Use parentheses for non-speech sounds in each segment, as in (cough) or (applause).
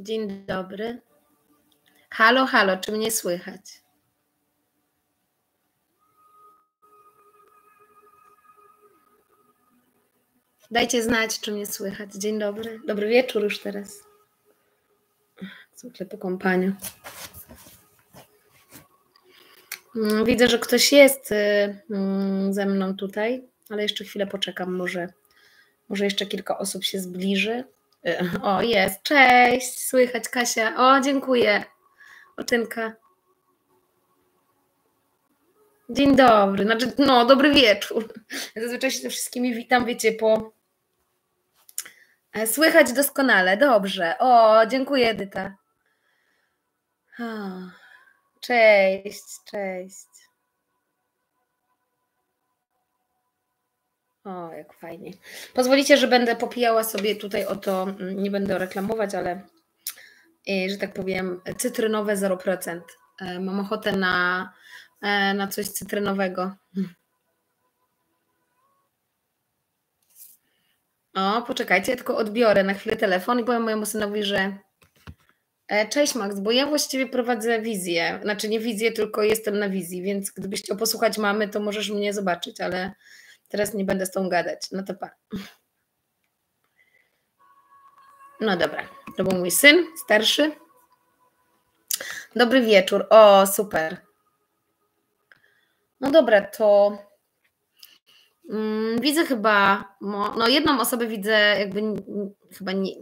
Dzień dobry. Halo, halo, czy mnie słychać? Dajcie znać, czy mnie słychać. Dzień dobry. Dobry wieczór już teraz. Zwykle po kompaniu. Mm, widzę, że ktoś jest y, mm, ze mną tutaj, ale jeszcze chwilę poczekam. Może, może jeszcze kilka osób się zbliży. (laughs) O, jest. Cześć. Słychać Kasia. O, dziękuję. Otynka. Dzień dobry. Znaczy, no, dobry wieczór. Zazwyczaj się ze wszystkimi witam, wiecie, po. E, słychać doskonale. Dobrze. O, dziękuję, Edyta. Cześć, cześć. O, jak fajnie. Pozwolicie, że będę popijała sobie tutaj o to, mm, nie będę reklamować, ale że tak powiem, cytrynowe 0%. E, mam ochotę na, e, na coś cytrynowego. O, poczekajcie, tylko odbiorę na chwilę telefon i powiem mojemu synowi, że e, Cześć Max, bo ja właściwie prowadzę wizję. Znaczy nie wizję, tylko jestem na wizji, więc gdybyś chciał posłuchać mamy, to możesz mnie zobaczyć, ale teraz nie będę z tą gadać. No to pa. No dobra, to był mój syn, starszy. Dobry wieczór. O, super. No dobra, to mm, widzę chyba, no jedną osobę widzę, jakby chyba nie,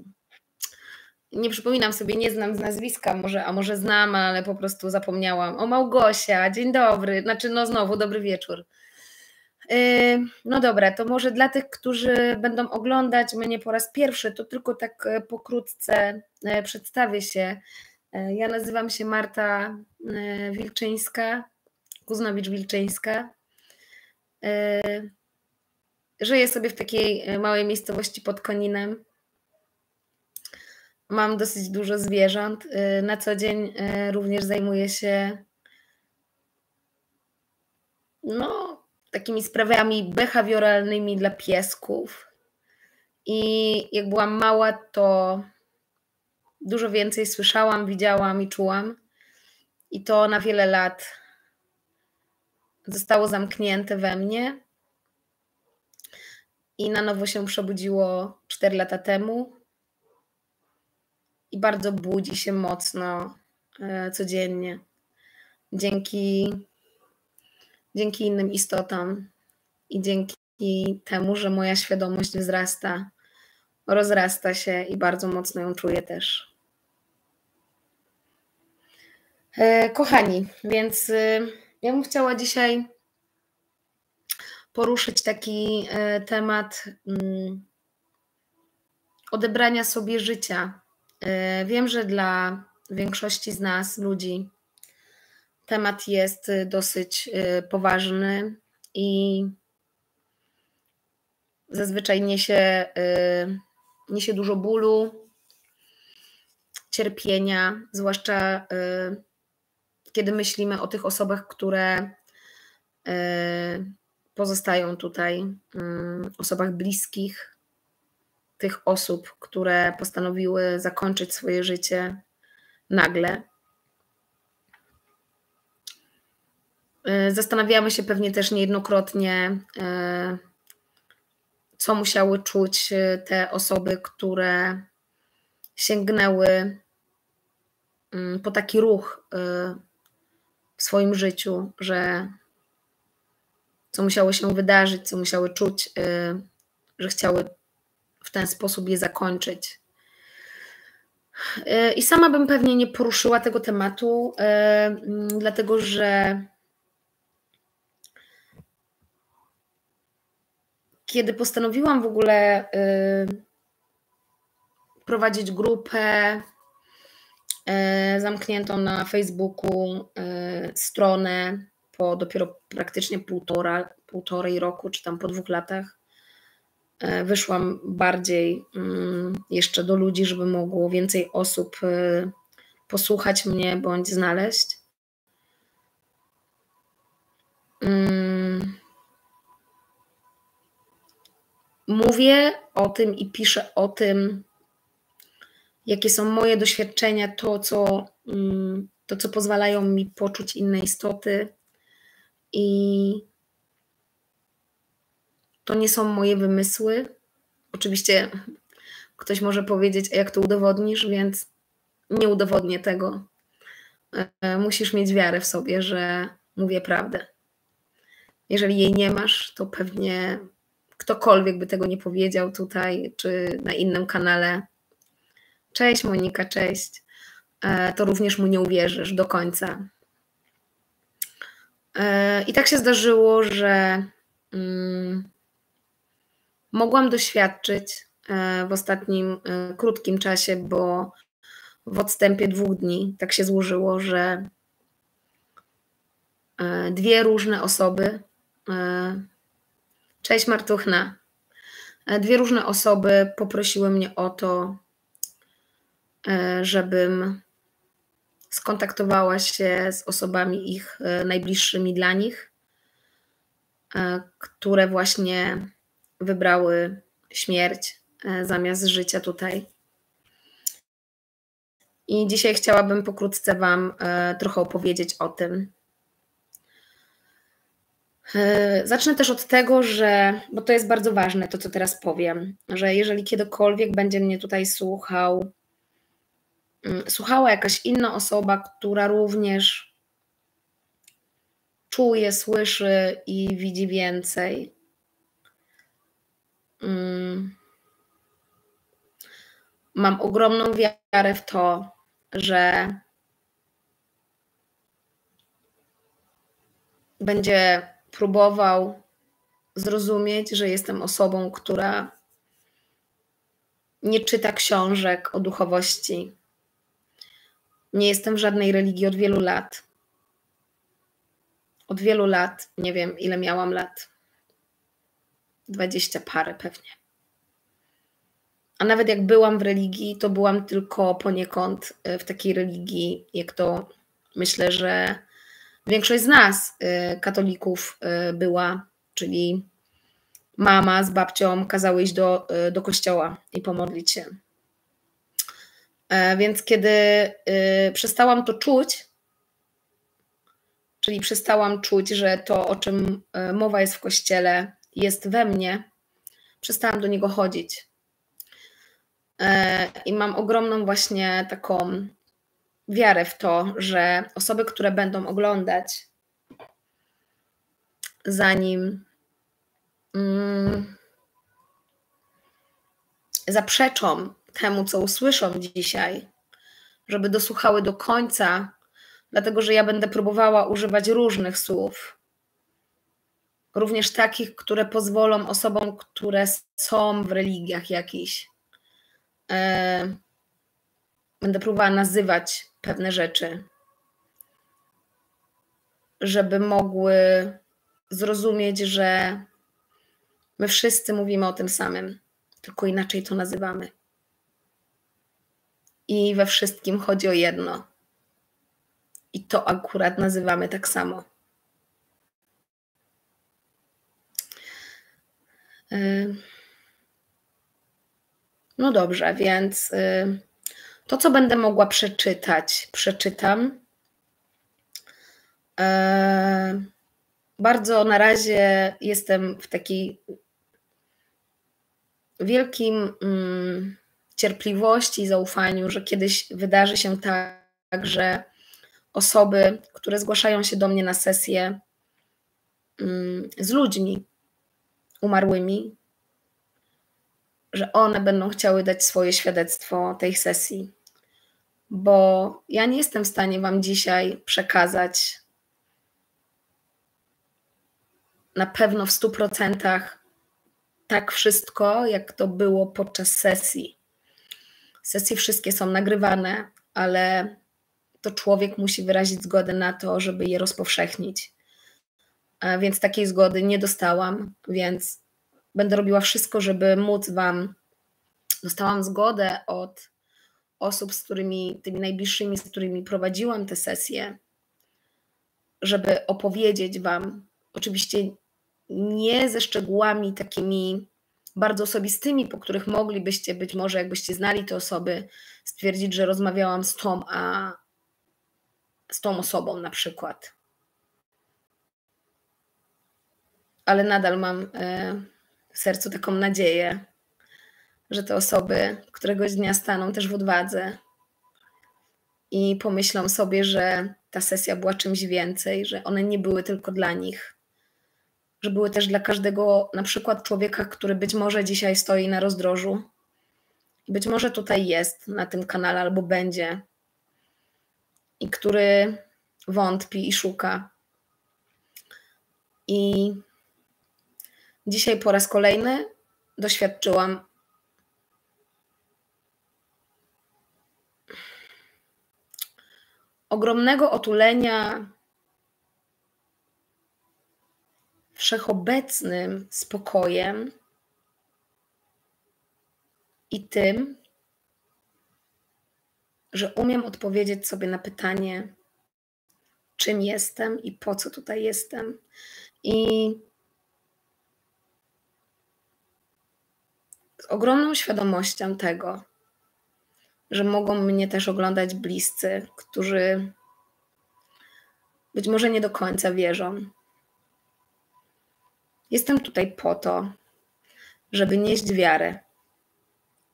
nie przypominam sobie, nie znam z nazwiska, może, a może znam, ale po prostu zapomniałam. O Małgosia, dzień dobry, znaczy no znowu dobry wieczór. No dobra, to może dla tych, którzy będą oglądać mnie po raz pierwszy, to tylko tak e, pokrótce e, przedstawię się. E, ja nazywam się Marta Wilczyńska, Kuznowicz-Wilczyńska. Żyję sobie w takiej małej miejscowości pod Koninem. Mam dosyć dużo zwierząt. Na co dzień również zajmuję się no, takimi sprawami behawioralnymi dla piesków. I jak byłam mała, to dużo więcej słyszałam, widziałam i czułam. I to na wiele lat zostało zamknięte we mnie. I na nowo się przebudziło 4 lata temu. I bardzo budzi się mocno e, codziennie. Dzięki dzięki innym istotom i dzięki temu, że moja świadomość wzrasta, rozrasta się i bardzo mocno ją czuję też. E, kochani, więc y, ja bym chciała dzisiaj poruszyć taki e, temat mm, odebrania sobie życia. E, wiem, że dla większości z nas, ludzi, Temat jest y, dosyć y, poważny i zazwyczaj niesie, y, niesie dużo bólu, cierpienia, zwłaszcza kiedy myślimy o tych osobach, które pozostają tutaj, osobach bliskich, tych osób, które postanowiły zakończyć swoje życie nagle. Zastanawiamy się pewnie też niejednokrotnie, e, co musiały czuć e, te osoby, które sięgnęły mm, po taki ruch w swoim życiu, że co musiało się wydarzyć, co musiały czuć, że chciały w ten sposób je zakończyć. I sama bym pewnie nie poruszyła tego tematu, dlatego że kiedy postanowiłam w ogóle y, prowadzić grupę y, zamkniętą na Facebooku, y, stronę po dopiero praktycznie półtora, półtorej roku, czy tam po dwóch latach, wyszłam bardziej mm, jeszcze do ludzi, żeby mogło więcej osób posłuchać mnie bądź znaleźć. Mm. Mówię o tym i piszę o tym jakie są moje doświadczenia, to co, mm, to, co pozwalają mi poczuć inne istoty. I to nie są moje wymysły. Oczywiście ktoś może powiedzieć, jak to udowodnisz, więc nie udowodnię tego. E, musisz mieć wiarę w sobie, że mówię prawdę. Jeżeli jej nie masz, to pewnie ktokolwiek by tego nie powiedział tutaj czy na innym kanale. Cześć Monika, cześć. E, to również mu nie uwierzysz do końca. E, I tak się zdarzyło, że mm, mogłam doświadczyć e, w ostatnim krótkim czasie, bo w odstępie dwóch dni tak się złożyło, że dwie różne osoby Cześć Martuchna. E, dwie różne osoby poprosiły mnie o to, e, żebym skontaktowała się z osobami ich e, najbliższymi dla nich, które właśnie wybrały śmierć zamiast życia tutaj. I dzisiaj chciałabym pokrótce Wam trochę opowiedzieć o tym, zacznę też od tego, że, bo to jest bardzo ważne, to co teraz powiem, że jeżeli kiedykolwiek będzie mnie tutaj słuchał, mm, słuchała jakaś inna osoba, która również czuje, słyszy i widzi więcej. Mm, mam ogromną wiarę w to, że będzie próbował zrozumieć, że jestem osobą, która nie czyta książek o duchowości. Nie jestem w żadnej religii od wielu lat. Od wielu lat, nie wiem ile miałam lat. Dwadzieścia parę pewnie. A nawet jak byłam w religii, to byłam tylko poniekąd e, w takiej religii, jak to myślę, że większość z nas, y, katolików, y, była, czyli mama z babcią kazały iść do, y, do kościoła i pomodlić się. E, więc kiedy przestałam to czuć, czyli przestałam czuć, że to, o czym mowa jest w kościele, jest we mnie, przestałam do niego chodzić. E, I mam ogromną właśnie taką wiarę w to, że osoby, które będą oglądać, zanim mm, zaprzeczą temu, co usłyszą dzisiaj, żeby dosłuchały do końca, dlatego że ja będę próbowała używać różnych słów, również takich, które pozwolą osobom, które są w religiach jakichś. E, będę próbowała nazywać pewne rzeczy, żeby mogły zrozumieć, że my wszyscy mówimy o tym samym, tylko inaczej to nazywamy. I we wszystkim chodzi o jedno. I to akurat nazywamy tak samo. Y, no dobrze, więc y, to, co będę mogła przeczytać, przeczytam. E, bardzo na razie jestem w takiej wielkim mm, cierpliwości i zaufaniu, że kiedyś wydarzy się tak, że osoby, które zgłaszają się do mnie na sesję mm, z ludźmi umarłymi, że one będą chciały dać swoje świadectwo tej sesji bo ja nie jestem w stanie Wam dzisiaj przekazać na pewno w 100% tak wszystko, jak to było podczas sesji. Sesje wszystkie są nagrywane, ale to człowiek musi wyrazić zgodę na to, żeby je rozpowszechnić. Więc takiej zgody nie dostałam, więc będę robiła wszystko, żeby móc Wam. Dostałam zgodę od osób, z którymi, tymi najbliższymi, z którymi prowadziłam te sesje, żeby opowiedzieć Wam, oczywiście nie ze szczegółami takimi bardzo osobistymi, po których moglibyście być może, jakbyście znali te osoby, stwierdzić, że rozmawiałam z tą, a z tą osobą na przykład. Ale nadal mam e, w sercu taką nadzieję, że te osoby któregoś dnia staną też w odwadze i pomyślą sobie, że ta sesja była czymś więcej, że one nie były tylko dla nich, że były też dla każdego na przykład człowieka, który być może dzisiaj stoi na rozdrożu, być może tutaj jest na tym kanale albo będzie, i który wątpi i szuka. I dzisiaj po raz kolejny doświadczyłam ogromnego otulenia wszechobecnym spokojem i tym, że umiem odpowiedzieć sobie na pytanie, czym jestem i po co tutaj jestem. I z ogromną świadomością tego, że mogą mnie też oglądać bliscy, którzy być może nie do końca wierzą. Jestem tutaj po to, żeby nieść wiarę,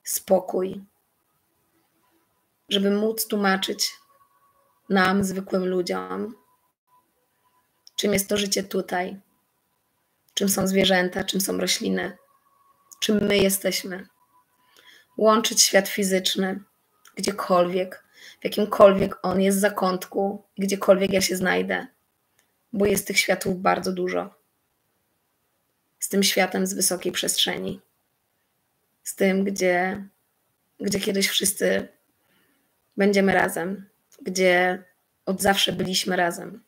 spokój, żeby móc tłumaczyć nam, zwykłym ludziom, czym jest to życie tutaj, czym są zwierzęta, czym są rośliny, czym my jesteśmy. Łączyć świat fizyczny, gdziekolwiek, w jakimkolwiek on jest zakątku, gdziekolwiek ja się znajdę, bo jest tych światów bardzo dużo. Z tym światem z wysokiej przestrzeni, z tym, gdzie, gdzie kiedyś wszyscy będziemy razem, gdzie od zawsze byliśmy razem.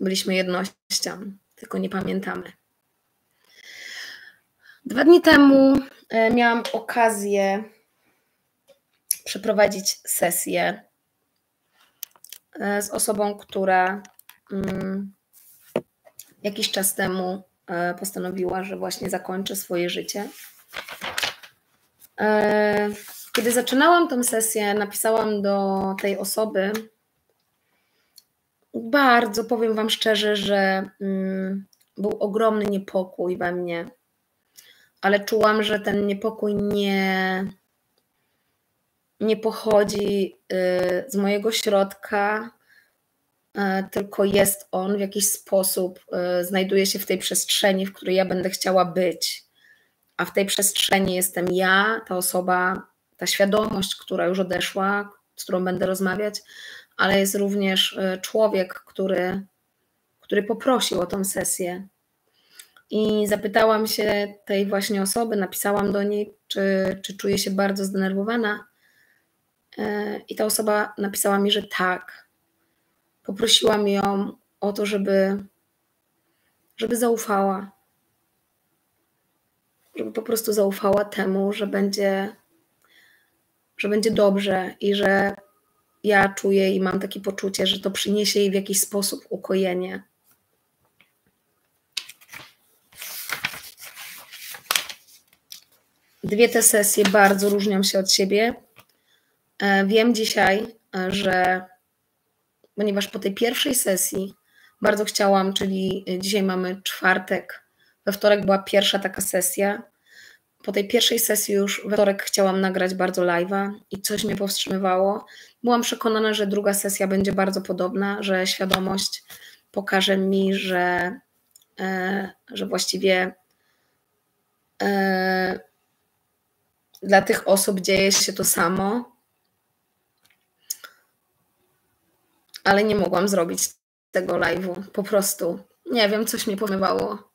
Byliśmy jednością, tylko nie pamiętamy. Dwa dni temu e, miałam okazję przeprowadzić sesję e, z osobą, która mm, jakiś czas temu e, postanowiła, że właśnie zakończy swoje życie. Kiedy zaczynałam tę sesję, napisałam do tej osoby, bardzo powiem Wam szczerze, że mm, był ogromny niepokój we mnie, ale czułam, że ten niepokój nie, nie pochodzi y, z mojego środka, y, tylko jest on w jakiś sposób, y, znajduje się w tej przestrzeni, w której ja będę chciała być. A w tej przestrzeni jestem ja, ta osoba, ta świadomość, która już odeszła, z którą będę rozmawiać, ale jest również człowiek, który, który poprosił o tą sesję. I zapytałam się tej właśnie osoby, napisałam do niej, czy, czy czuje się bardzo zdenerwowana. E, I ta osoba napisała mi, że tak. Poprosiłam ją o to, żeby, żeby zaufała. Żeby po prostu zaufała temu, że będzie że będzie dobrze i że ja czuję i mam takie poczucie, że to przyniesie jej w jakiś sposób ukojenie. Dwie te sesje bardzo różnią się od siebie. E, wiem dzisiaj, e, że ponieważ po tej pierwszej sesji bardzo chciałam, czyli dzisiaj mamy czwartek, we wtorek była pierwsza taka sesja, po tej pierwszej sesji już we wtorek chciałam nagrać bardzo live'a i coś mnie powstrzymywało. Byłam przekonana, że druga sesja będzie bardzo podobna, że świadomość pokaże mi, że, e, że właściwie e, dla tych osób dzieje się to samo, ale nie mogłam zrobić tego live'u. Po prostu nie wiem, coś mnie pomywało.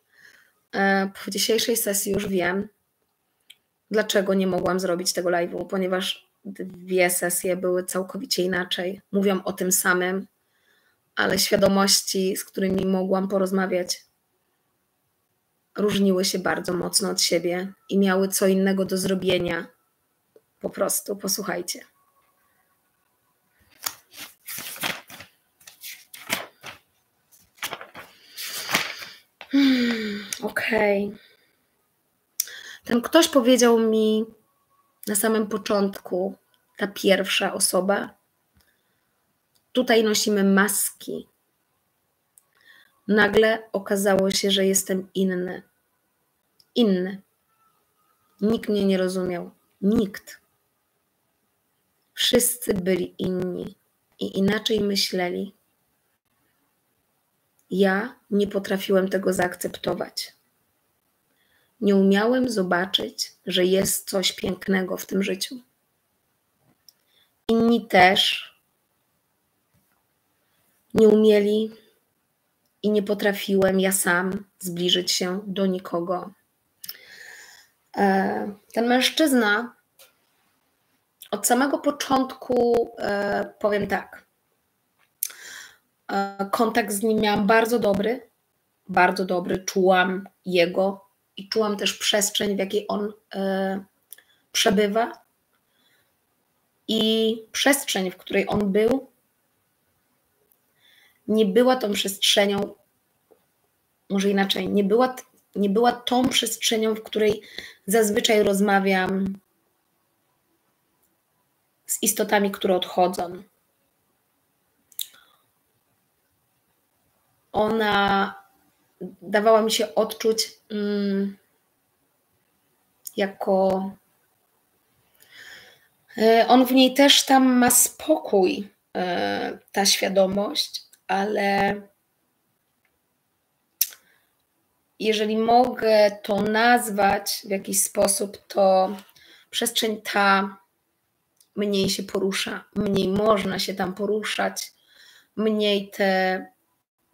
E, po dzisiejszej sesji już wiem, dlaczego nie mogłam zrobić tego live'u, ponieważ dwie sesje były całkowicie inaczej. Mówią o tym samym, ale świadomości, z którymi mogłam porozmawiać, różniły się bardzo mocno od siebie i miały co innego do zrobienia. Po prostu posłuchajcie. Okej. Okay. ten ktoś powiedział mi na samym początku, ta pierwsza osoba, tutaj nosimy maski. Nagle okazało się, że jestem inny. Inny. Nikt mnie nie rozumiał. Nikt. Wszyscy byli inni i inaczej myśleli. Ja nie potrafiłem tego zaakceptować. Nie umiałem zobaczyć, że jest coś pięknego w tym życiu. Inni też nie umieli i nie potrafiłem ja sam zbliżyć się do nikogo. E, ten mężczyzna od samego początku e, powiem tak. E, kontakt z nim miałam bardzo dobry, bardzo dobry. Czułam jego i czułam też przestrzeń, w jakiej on przebywa. I przestrzeń, w której on był, nie była tą przestrzenią, może inaczej, nie była, nie była tą przestrzenią, w której zazwyczaj rozmawiam z istotami, które odchodzą. Ona dawała mi się odczuć mm, jako. E, on w niej też tam ma spokój, e, ta świadomość, ale jeżeli mogę to nazwać w jakiś sposób, to przestrzeń ta mniej się porusza, mniej można się tam poruszać, mniej te,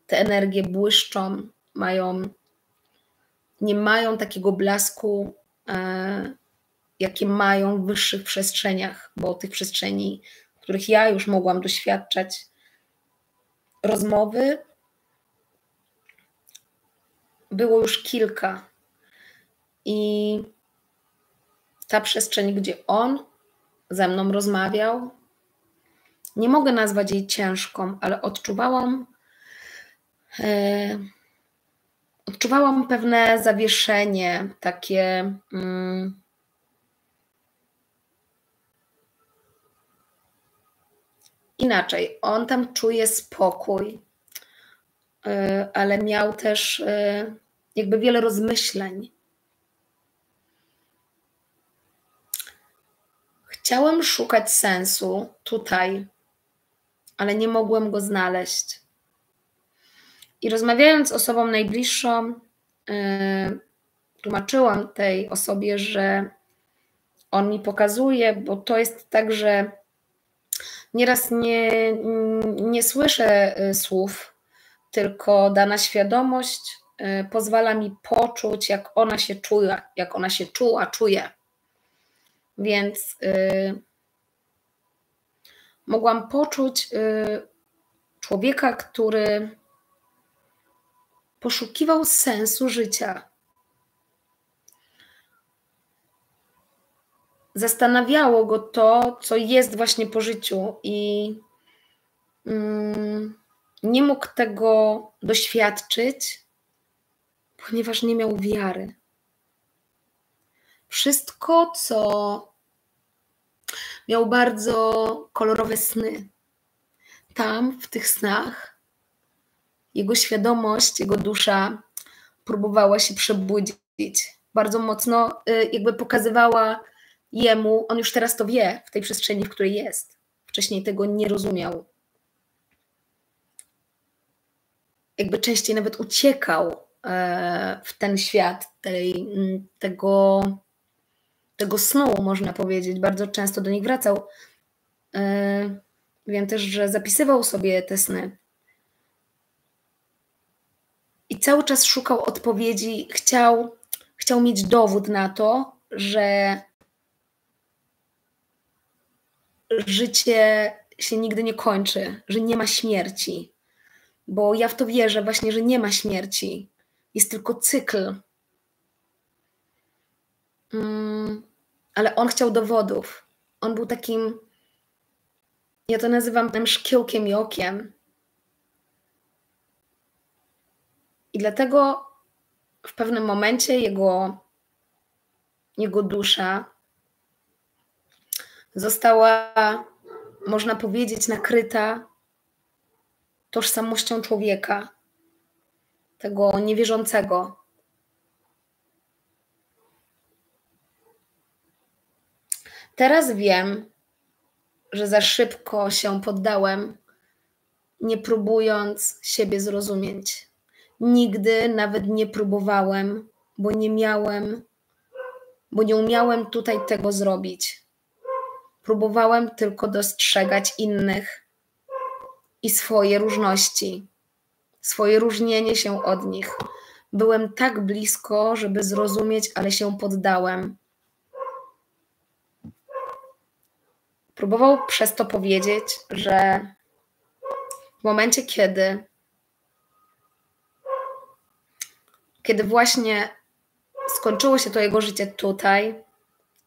te energie błyszczą, mają, nie mają takiego blasku, e, jakie mają w wyższych przestrzeniach, bo tych przestrzeni, których ja już mogłam doświadczać, rozmowy było już kilka. I ta przestrzeń, gdzie on ze mną rozmawiał, nie mogę nazwać jej ciężką, ale odczuwałam, odczuwałam pewne zawieszenie, takie. Mm, inaczej, on tam czuje spokój, y, ale miał też y, jakby wiele rozmyśleń. Chciałem szukać sensu tutaj, ale nie mogłem go znaleźć. I rozmawiając z osobą najbliższą, yy, tłumaczyłam tej osobie, że on mi pokazuje, bo to jest tak, że Nieraz nie, nie słyszę y, słów, tylko dana świadomość y, pozwala mi poczuć, jak ona się czuje, jak ona się czuła, czuje. Więc y, mogłam poczuć y, człowieka, który poszukiwał sensu życia. zastanawiało go to, co jest właśnie po życiu i mm, nie mógł tego doświadczyć, ponieważ nie miał wiary. Wszystko, co miał bardzo kolorowe sny. Tam, w tych snach, jego świadomość, jego dusza próbowała się przebudzić. Bardzo mocno y, jakby pokazywała jemu, on już teraz to wie w tej przestrzeni, w której jest. Wcześniej tego nie rozumiał. Jakby częściej nawet uciekał e, w ten świat tej, tego, tego snu, można powiedzieć. Bardzo często do nich wracał. E, wiem też, że zapisywał sobie te sny. I cały czas szukał odpowiedzi, chciał, chciał mieć dowód na to, że życie się nigdy nie kończy, że nie ma śmierci. Bo ja w to wierzę właśnie, że nie ma śmierci. Jest tylko cykl. Mm, ale on chciał dowodów. On był takim, ja to nazywam tym szkiełkiem i okiem. I dlatego w pewnym momencie jego jego dusza została, można powiedzieć, nakryta tożsamością człowieka, tego niewierzącego. Teraz wiem, że za szybko się poddałem, nie próbując siebie zrozumieć. Nigdy nawet nie próbowałem, bo nie miałem, bo nie umiałem tutaj tego zrobić. Próbowałem tylko dostrzegać innych i swoje różności, swoje różnienie się od nich. Byłem tak blisko, żeby zrozumieć, ale się poddałem. Próbował przez to powiedzieć, że w momencie, kiedy, kiedy właśnie skończyło się to jego życie tutaj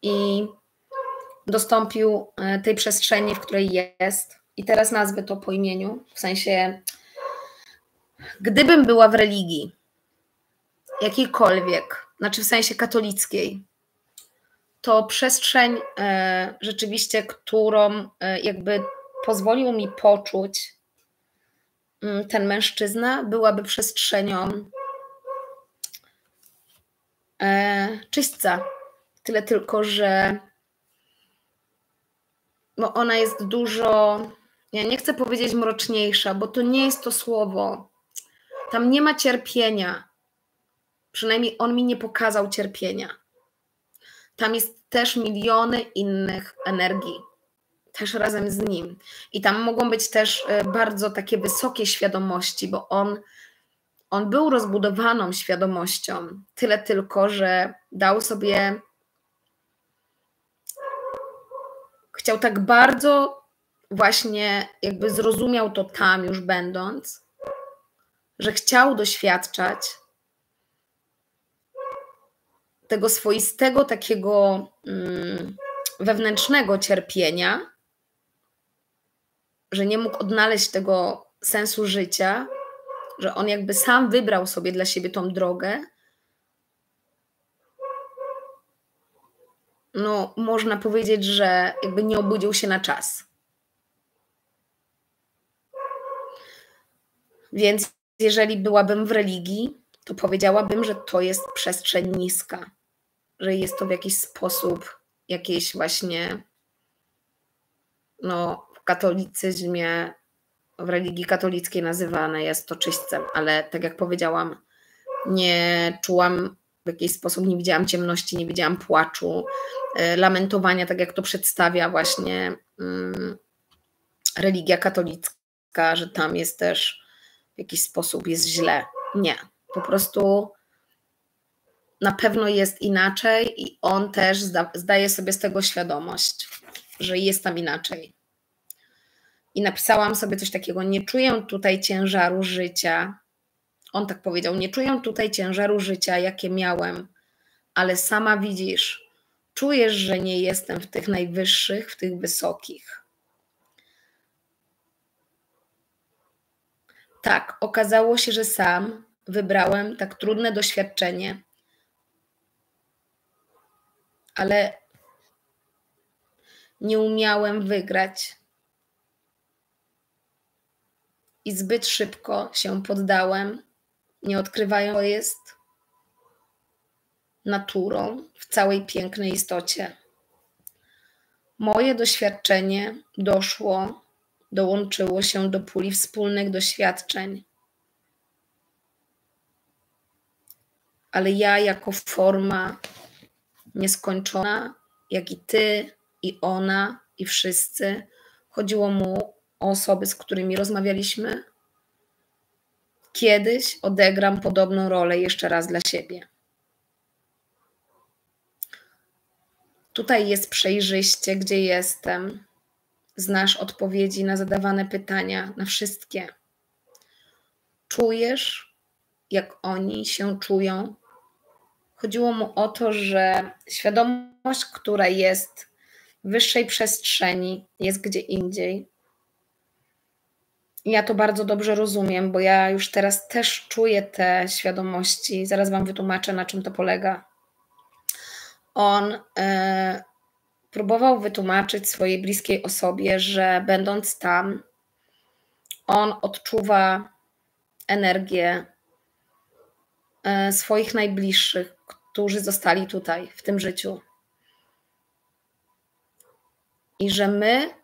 i dostąpił e, tej przestrzeni, w której jest, i teraz nazwę to po imieniu, w sensie, gdybym była w religii jakiejkolwiek, znaczy w sensie katolickiej, to przestrzeń e, rzeczywiście, którą e, jakby pozwolił mi poczuć mm, ten mężczyzna, byłaby przestrzenią e, czyśćca. Tyle tylko, że no ona jest dużo, ja nie chcę powiedzieć mroczniejsza, bo to nie jest to słowo. Tam nie ma cierpienia. Przynajmniej on mi nie pokazał cierpienia tam jest też miliony innych energii, też razem z nim. I tam mogą być też e, bardzo takie wysokie świadomości, bo on, on był rozbudowaną świadomością. Tyle tylko, że dał sobie. Chciał tak bardzo właśnie, jakby zrozumiał to tam już będąc, że chciał doświadczać tego swoistego, takiego mm, wewnętrznego cierpienia, że nie mógł odnaleźć tego sensu życia, że on jakby sam wybrał sobie dla siebie tą drogę. No, można powiedzieć, że jakby nie obudził się na czas. Więc jeżeli byłabym w religii, to powiedziałabym, że to jest przestrzeń niska że jest to w jakiś sposób jakieś właśnie no, w katolicyzmie, w religii katolickiej nazywane jest to czyśćcem, ale tak jak powiedziałam, nie czułam w jakiś sposób, nie widziałam ciemności, nie widziałam płaczu, e, lamentowania, tak jak to przedstawia właśnie mm, religia katolicka, że tam jest też w jakiś sposób jest źle. Nie, po prostu na pewno jest inaczej i on też zda, zdaje sobie z tego świadomość, że jest tam inaczej. I napisałam sobie coś takiego: Nie czuję tutaj ciężaru życia. On tak powiedział: Nie czuję tutaj ciężaru życia, jakie miałem, ale sama widzisz, czujesz, że nie jestem w tych najwyższych, w tych wysokich. Tak, okazało się, że sam wybrałem tak trudne doświadczenie ale nie umiałem wygrać. I zbyt szybko się poddałem, nie odkrywając, co jest naturą w całej pięknej istocie. Moje doświadczenie doszło, dołączyło się do puli wspólnych doświadczeń. Ale ja, jako forma nieskończona, jak i ty, i ona, i wszyscy. Chodziło mu osoby, z którymi rozmawialiśmy. Kiedyś odegram podobną rolę jeszcze raz dla siebie. Tutaj jest przejrzyście, gdzie jestem. Znasz odpowiedzi na zadawane pytania, na wszystkie. Czujesz, jak oni się czują Chodziło mu o to, że świadomość, która jest w wyższej przestrzeni, jest gdzie indziej. Ja to bardzo dobrze rozumiem, bo ja już teraz też czuję te świadomości. Zaraz Wam wytłumaczę, na czym to polega. on e, próbował wytłumaczyć swojej bliskiej osobie, że będąc tam, on odczuwa energię e, swoich najbliższych, którzy zostali tutaj w tym życiu. I że my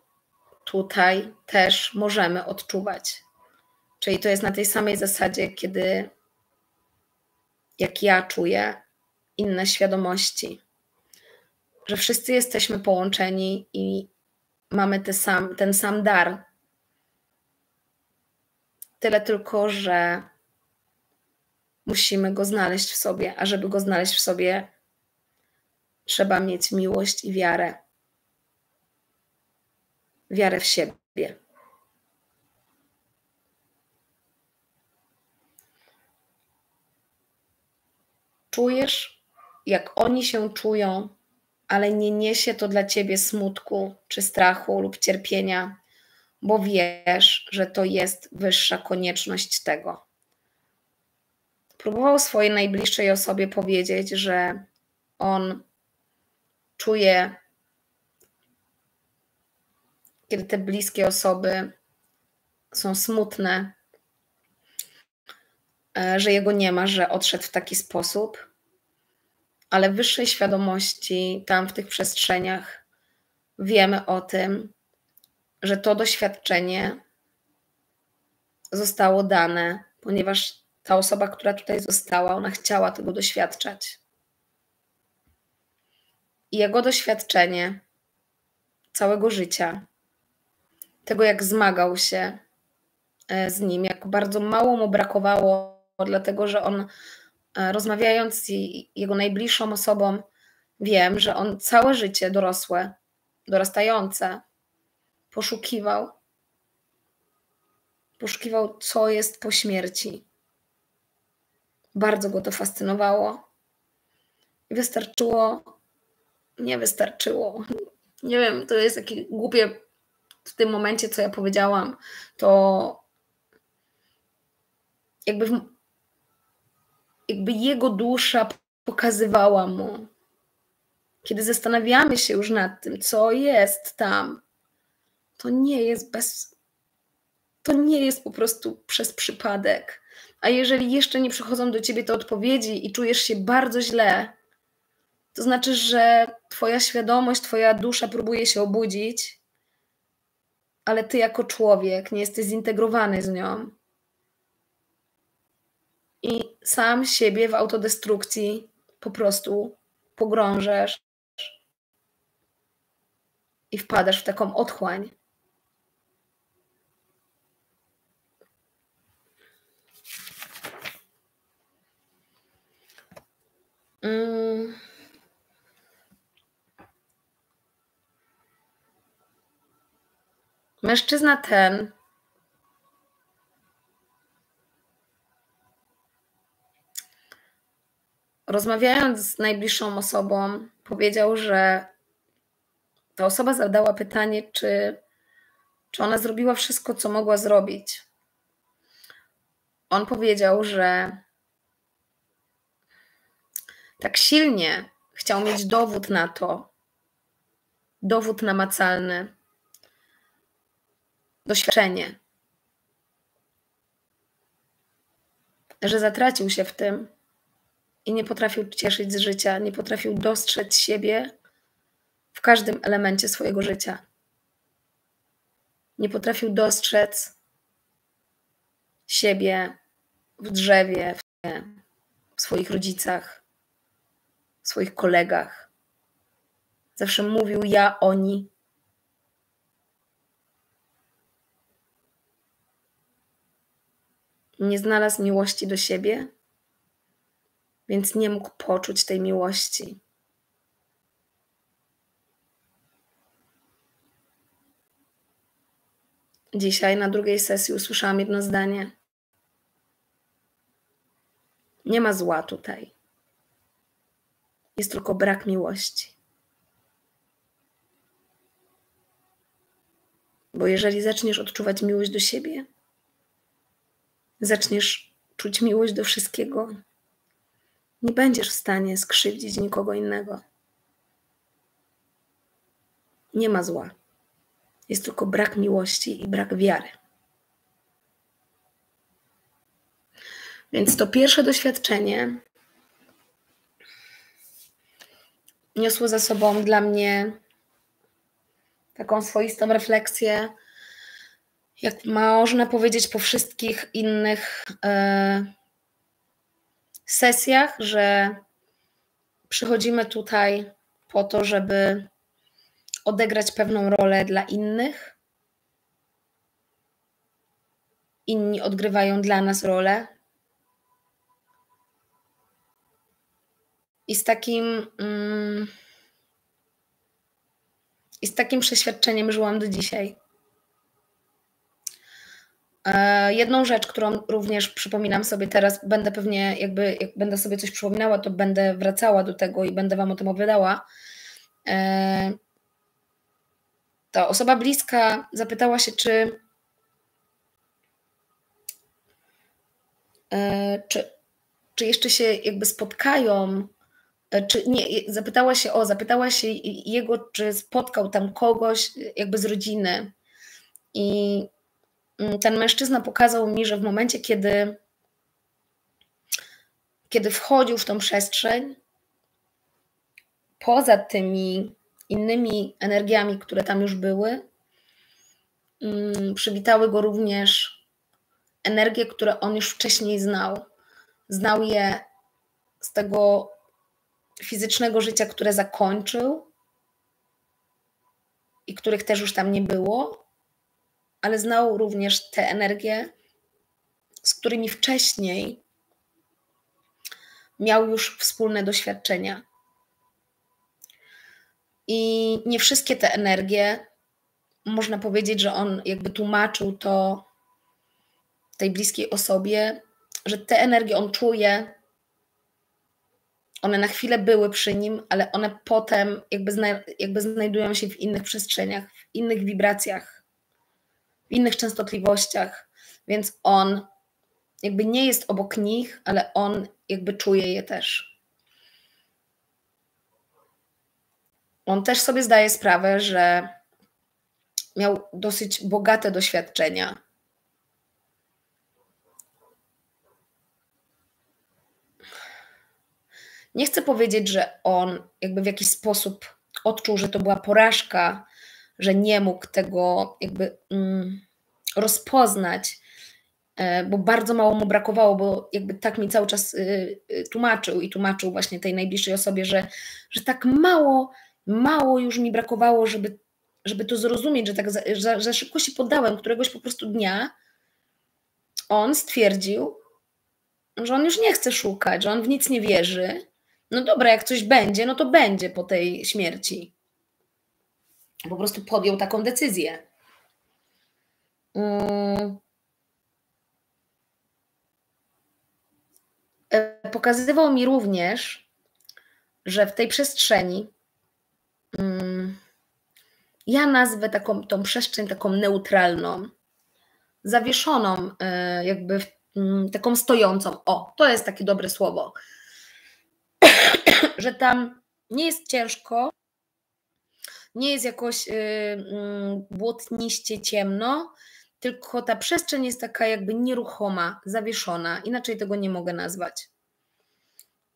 tutaj też możemy odczuwać. Czyli to jest na tej samej zasadzie, kiedy jak ja czuję inne świadomości, że wszyscy jesteśmy połączeni i mamy ten sam, ten sam dar. Tyle tylko, że musimy go znaleźć w sobie, a żeby go znaleźć w sobie, trzeba mieć miłość i wiarę. Wiarę w siebie. Czujesz, jak oni się czują, ale nie niesie to dla ciebie smutku, czy strachu lub cierpienia, bo wiesz, że to jest wyższa konieczność tego. Próbował swojej najbliższej osobie powiedzieć, że on czuje, kiedy te bliskie osoby są smutne, e, że jego nie ma, że odszedł w taki sposób, ale w wyższej świadomości, tam w tych przestrzeniach, wiemy o tym, że to doświadczenie zostało dane, ponieważ ta osoba, która tutaj została, ona chciała tego doświadczać. I jego doświadczenie całego życia, tego jak zmagał się e, z nim, jak bardzo mało mu brakowało, dlatego że on E, rozmawiając z jego najbliższą osobą, wiem, że on całe życie dorosłe, dorastające, poszukiwał, poszukiwał, co jest po śmierci. Bardzo go to fascynowało. Wystarczyło, nie wystarczyło. Nie wiem, to jest takie głupie w tym momencie, co ja powiedziałam, to jakby w, jakby jego dusza pokazywała mu. Kiedy zastanawiamy się już nad tym, co jest tam, to nie jest bez. To nie jest po prostu przez przypadek. A jeżeli jeszcze nie przychodzą do ciebie te odpowiedzi i czujesz się bardzo źle, to znaczy, że twoja świadomość, twoja dusza próbuje się obudzić, ale ty jako człowiek nie jesteś zintegrowany z nią i sam siebie w autodestrukcji po prostu pogrążasz i wpadasz w taką otchłań. Mm. Mężczyzna ten. Rozmawiając z najbliższą osobą, powiedział, że ta osoba zadała pytanie, czy, czy ona zrobiła wszystko, co mogła zrobić. On powiedział, że tak silnie chciał mieć dowód na to, dowód namacalny, doświadczenie, że zatracił się w tym i nie potrafił cieszyć z życia, nie potrafił dostrzec siebie w każdym elemencie swojego życia. Nie potrafił dostrzec siebie w drzewie, w swoich rodzicach, w swoich kolegach. Zawsze mówił ja, oni. Nie znalazł miłości do siebie, więc nie mógł poczuć tej miłości. Dzisiaj na drugiej sesji usłyszałam jedno zdanie. Nie ma zła tutaj. Jest tylko brak miłości. Bo jeżeli zaczniesz odczuwać miłość do siebie, zaczniesz czuć miłość do wszystkiego, nie będziesz w stanie skrzywdzić nikogo innego. nie ma zła. Jest tylko brak miłości i brak wiary. Więc to pierwsze doświadczenie niosło za sobą dla mnie taką swoistą refleksję, jak można powiedzieć po wszystkich innych e, sesjach, że przychodzimy tutaj po to, żeby odegrać pewną rolę dla innych. Inni odgrywają dla nas rolę. I z takim. Mm, I z takim przeświadczeniem żyłam do dzisiaj. E, jedną rzecz, którą również przypominam sobie teraz, będę pewnie, jakby jak będę sobie coś przypominała, to będę wracała do tego i będę Wam o tym opowiadała. E, ta osoba bliska zapytała się, czy, e, czy, czy jeszcze się jakby spotkają, czy nie, zapytała się, o, zapytała się jego, czy spotkał tam kogoś jakby z rodziny i ten mężczyzna pokazał mi, że w momencie, kiedy, kiedy wchodził w tą przestrzeń, poza tymi innymi energiami, które tam już były, mm, przywitały go również energie, które on już wcześniej znał. Znał je z tego fizycznego życia, które zakończył i których też już tam nie było, ale znał również te energie, z którymi wcześniej miał już wspólne doświadczenia. I nie wszystkie te energie, można powiedzieć, że on jakby tłumaczył to tej bliskiej osobie, że te energie on czuje, one na chwilę były przy nim, ale one potem jakby, zna, jakby znajdują się w innych przestrzeniach, w innych wibracjach w innych częstotliwościach, więc on jakby nie jest obok nich, ale on jakby czuje je też. On też sobie zdaje sprawę, że miał dosyć bogate doświadczenia. Nie chcę powiedzieć, że on jakby w jakiś sposób odczuł, że to była porażka, że nie mógł tego jakby mm, rozpoznać, e, bo bardzo mało mu brakowało, bo jakby tak mi cały czas y, y, tłumaczył i tłumaczył właśnie tej najbliższej osobie, że, że tak mało, mało już mi brakowało, żeby, żeby to zrozumieć, że tak za, szybko się poddałem. Któregoś po prostu dnia on stwierdził, że on już nie chce szukać, że on w nic nie wierzy. No dobra, jak coś będzie, no to będzie po tej śmierci. Po prostu podjął taką decyzję. Mm. E, pokazywał mi również, że w tej przestrzeni mm, ja nazwę taką, tą przestrzeń taką neutralną, zawieszoną, e, jakby mm, taką stojącą. O, to jest takie dobre słowo. (coughs) że tam nie jest ciężko, nie jest jakoś y, mm, błotniście ciemno, tylko ta przestrzeń jest taka jakby nieruchoma, zawieszona, inaczej tego nie mogę nazwać.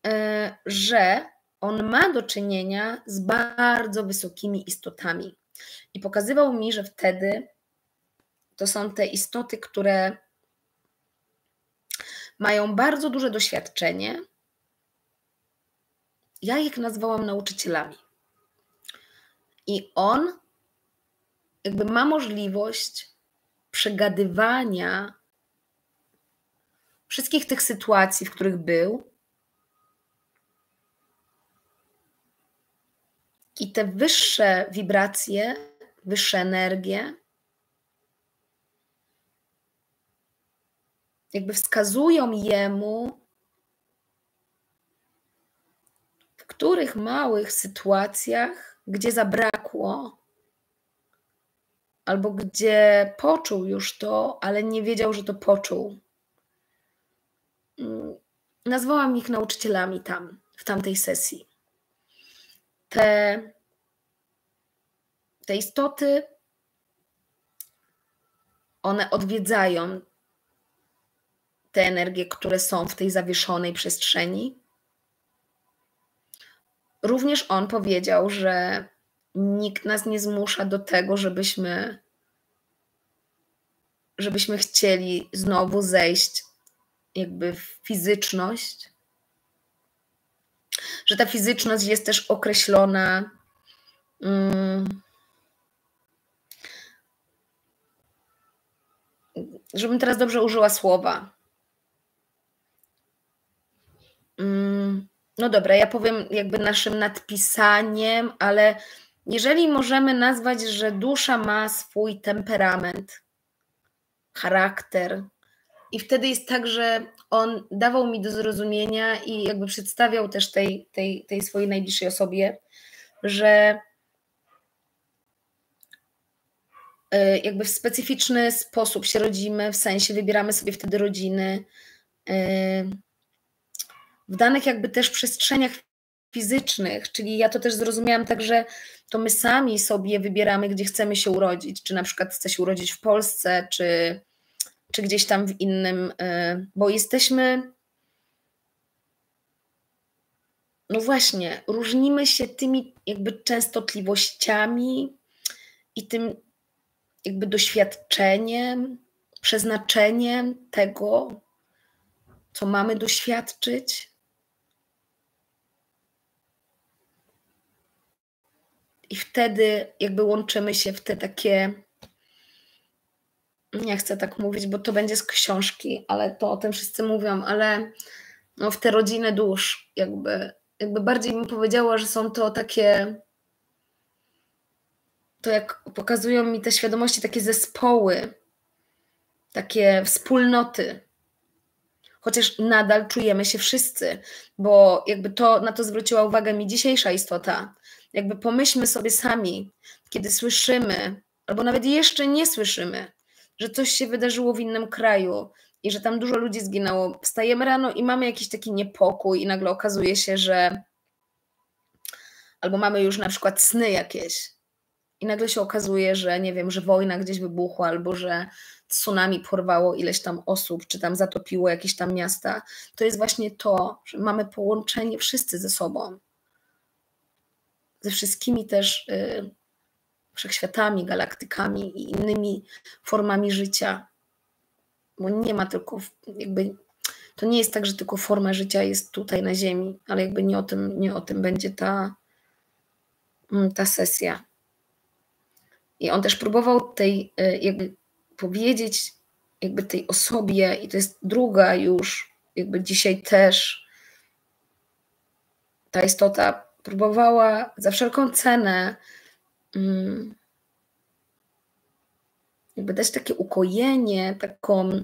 E, że on ma do czynienia z bardzo wysokimi istotami. I pokazywał mi, że wtedy to są te istoty, które mają bardzo duże doświadczenie. Ja ich nazwałam nauczycielami. I on jakby ma możliwość przegadywania wszystkich tych sytuacji, w których był. I te wyższe wibracje, wyższe energie, jakby wskazują jemu, w których małych sytuacjach, gdzie zabrakło, albo gdzie poczuł już to, ale nie wiedział, że to poczuł. Mm, nazwałam ich nauczycielami tam, w tamtej sesji. Te te istoty, one odwiedzają te energie, które są w tej zawieszonej przestrzeni. Również on powiedział, że nikt nas nie zmusza do tego, żebyśmy, żebyśmy chcieli znowu zejść jakby w fizyczność, że ta fizyczność jest też określona. Um, żebym teraz dobrze użyła słowa. Um, no dobra, ja powiem jakby naszym nadpisaniem, ale jeżeli możemy nazwać, że dusza ma swój temperament, charakter, i wtedy jest tak, że on dawał mi do zrozumienia i jakby przedstawiał też tej, tej, tej swojej najbliższej osobie, że e, jakby w specyficzny sposób się rodzimy, w sensie wybieramy sobie wtedy rodziny. W danych jakby też przestrzeniach fizycznych, czyli ja to też zrozumiałam tak, że to my sami sobie wybieramy, gdzie chcemy się urodzić, czy na przykład chcę się urodzić w Polsce, czy czy gdzieś tam w innym, y, bo jesteśmy. No właśnie, różnimy się tymi jakby częstotliwościami i tym jakby doświadczeniem, przeznaczeniem tego, co mamy doświadczyć. I wtedy jakby łączymy się w te takie nie chcę tak mówić, bo to będzie z książki, ale to o tym wszyscy mówią, ale no, w te rodziny dusz, jakby, jakby bardziej bym powiedziała, że są to takie, to jak pokazują mi te świadomości, takie zespoły, takie wspólnoty. Chociaż nadal czujemy się wszyscy, bo jakby to na to zwróciła uwagę mi dzisiejsza istota. Jakby pomyślmy sobie sami, kiedy słyszymy, albo nawet jeszcze nie słyszymy, że coś się wydarzyło w innym kraju i że tam dużo ludzi zginęło. Wstajemy rano i mamy jakiś taki niepokój, i nagle okazuje się, że albo mamy już na przykład sny jakieś. I nagle się okazuje, że nie wiem, że wojna gdzieś wybuchła, albo że tsunami porwało ileś tam osób, czy tam zatopiło jakieś tam miasta. To jest właśnie to, że mamy połączenie wszyscy ze sobą. Ze wszystkimi też y, wszechświatami, galaktykami i innymi formami życia. Bo nie ma tylko, jakby, to nie jest tak, że tylko forma życia jest tutaj na Ziemi, ale jakby nie o tym, nie o tym będzie ta, mm, ta sesja. I on też próbował tej, e, jakby powiedzieć, jakby tej osobie, i to jest druga już, jakby dzisiaj też ta istota próbowała za wszelką cenę Mm. jakby dać takie ukojenie, taką,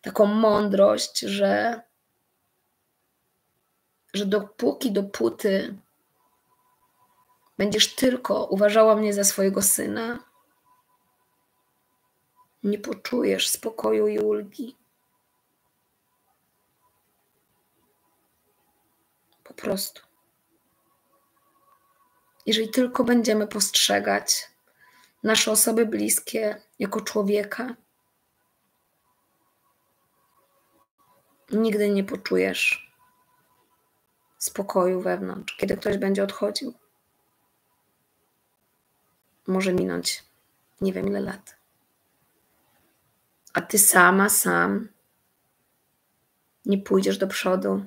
taką mądrość, że, że dopóki, dopóty będziesz tylko uważała mnie za swojego syna, nie poczujesz spokoju i ulgi. Po prostu jeżeli tylko będziemy postrzegać nasze osoby bliskie jako człowieka, nigdy nie poczujesz spokoju wewnątrz, kiedy ktoś będzie odchodził. Może minąć nie wiem ile lat. A ty sama, sam nie pójdziesz do przodu,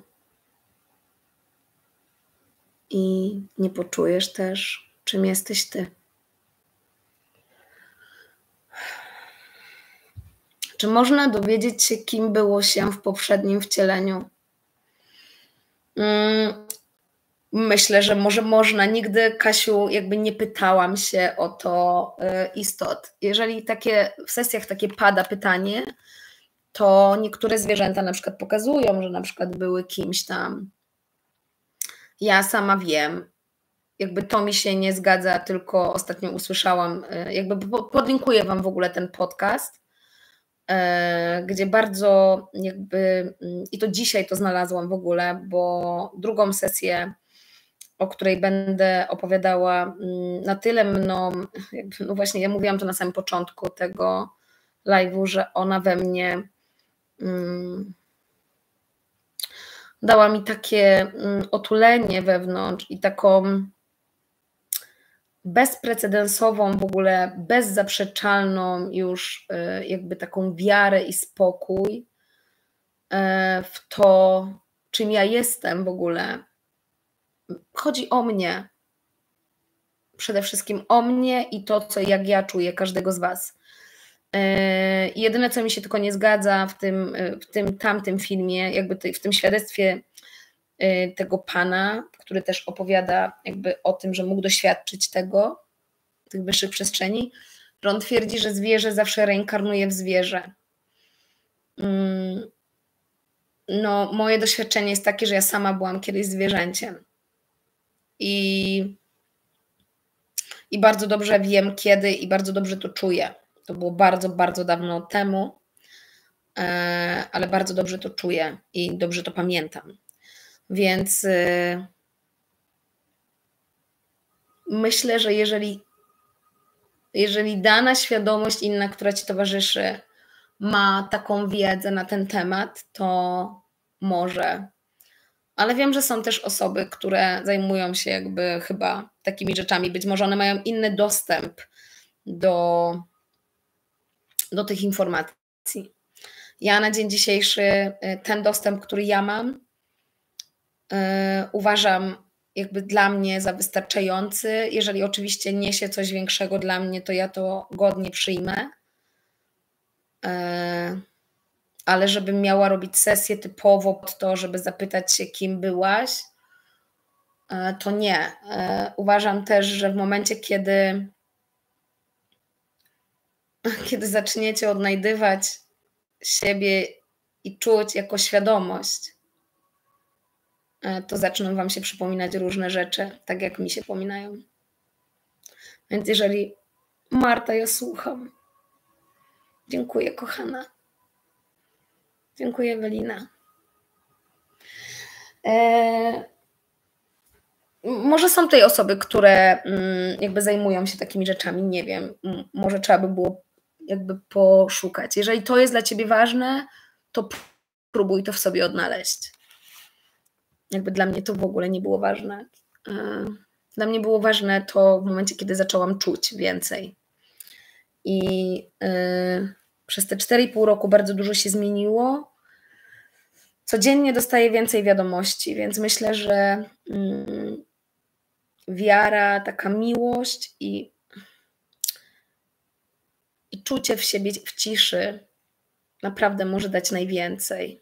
i nie poczujesz też, czym jesteś ty. Czy można dowiedzieć się, kim było się w poprzednim wcieleniu? Mm, myślę, że może można. Nigdy, Kasiu, jakby nie pytałam się o to y, istot. Jeżeli takie w sesjach takie pada pytanie, to niektóre zwierzęta na przykład pokazują, że na przykład były kimś tam ja sama wiem, jakby to mi się nie zgadza, tylko ostatnio usłyszałam, e, jakby podlinkuję Wam w ogóle ten podcast, e, gdzie bardzo jakby, mm, i to dzisiaj to znalazłam w ogóle, bo drugą sesję o której będę opowiadała mm, na tyle mną, no właśnie ja mówiłam to na samym początku tego live'u, że ona we mnie mm, dała mi takie mm, otulenie wewnątrz i taką bezprecedensową, w ogóle bezzaprzeczalną już y, jakby taką wiarę i spokój y, w to, czym ja jestem w ogóle. Chodzi o mnie. Przede wszystkim o mnie i to, co jak ja czuję każdego z Was. Y, jedyne, co mi się tylko nie zgadza w tym, w tym tamtym filmie, jakby w tym świadectwie tego pana, który też opowiada jakby o tym, że mógł doświadczyć tego, tych wyższych przestrzeni, że on twierdzi, że zwierzę zawsze reinkarnuje w zwierzę. Mm, no, moje doświadczenie jest takie, że ja sama byłam kiedyś zwierzęciem. I, i bardzo dobrze wiem kiedy i bardzo dobrze to czuję. To było bardzo, bardzo dawno temu, e, ale bardzo dobrze to czuję i dobrze to pamiętam. Więc y, myślę, że jeżeli, jeżeli dana świadomość inna, która ci towarzyszy, ma taką wiedzę na ten temat, to może. Ale wiem, że są też osoby, które zajmują się jakby chyba takimi rzeczami. Być może one mają inny dostęp do, do tych informacji. Ja na dzień dzisiejszy y, ten dostęp, który ja mam, yy, uważam jakby dla mnie za wystarczający. Jeżeli oczywiście niesie coś większego dla mnie, to ja to godnie przyjmę. E, ale żebym miała robić sesję typowo pod to, żeby zapytać się, kim byłaś, to nie. Uważam też, że w momencie, kiedy, (laughs) kiedy zaczniecie odnajdywać siebie i czuć jako świadomość, E, to zaczną Wam się przypominać różne rzeczy, tak jak mi się pominają. Więc jeżeli Marta, ja słucham. Dziękuję, kochana. Dziękuję, Ewelina. Eee, może są tutaj osoby, które mm, jakby zajmują się takimi rzeczami, nie wiem, może trzeba by było jakby poszukać. Jeżeli to jest dla Ciebie ważne, to próbuj to w sobie odnaleźć. Jakby dla mnie to w ogóle nie było ważne. E, dla mnie było ważne to w momencie, kiedy zaczęłam czuć więcej. I yy, przez te 4,5 roku bardzo dużo się zmieniło. Codziennie dostaję więcej wiadomości, więc myślę, że yy, wiara, taka miłość i, i czucie w siebie w ciszy naprawdę może dać najwięcej.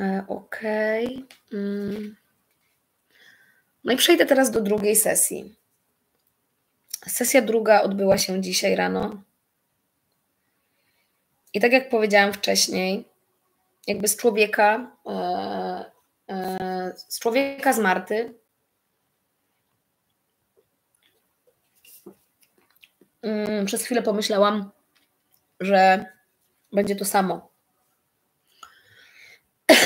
E, ok. Mm. No i przejdę teraz do drugiej sesji. Sesja druga odbyła się dzisiaj rano. I tak jak powiedziałam wcześniej, jakby z człowieka, e, e, z człowieka z Marty, mm, przez chwilę pomyślałam, że będzie to samo. (clears throat)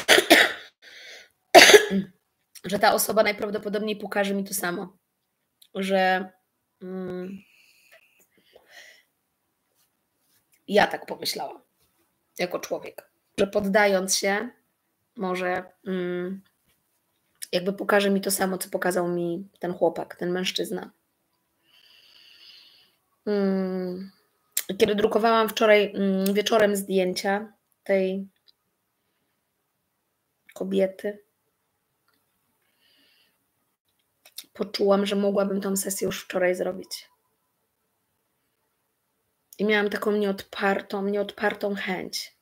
że ta osoba najprawdopodobniej pokaże mi to samo, że mm, ja tak pomyślałam jako człowiek, że poddając się, może mm, jakby pokaże mi to samo, co pokazał mi ten chłopak, ten mężczyzna. Mm, kiedy drukowałam wczoraj mm, wieczorem zdjęcia tej kobiety, poczułam, że mogłabym tą sesję już wczoraj zrobić. I miałam taką nieodpartą, nieodpartą chęć.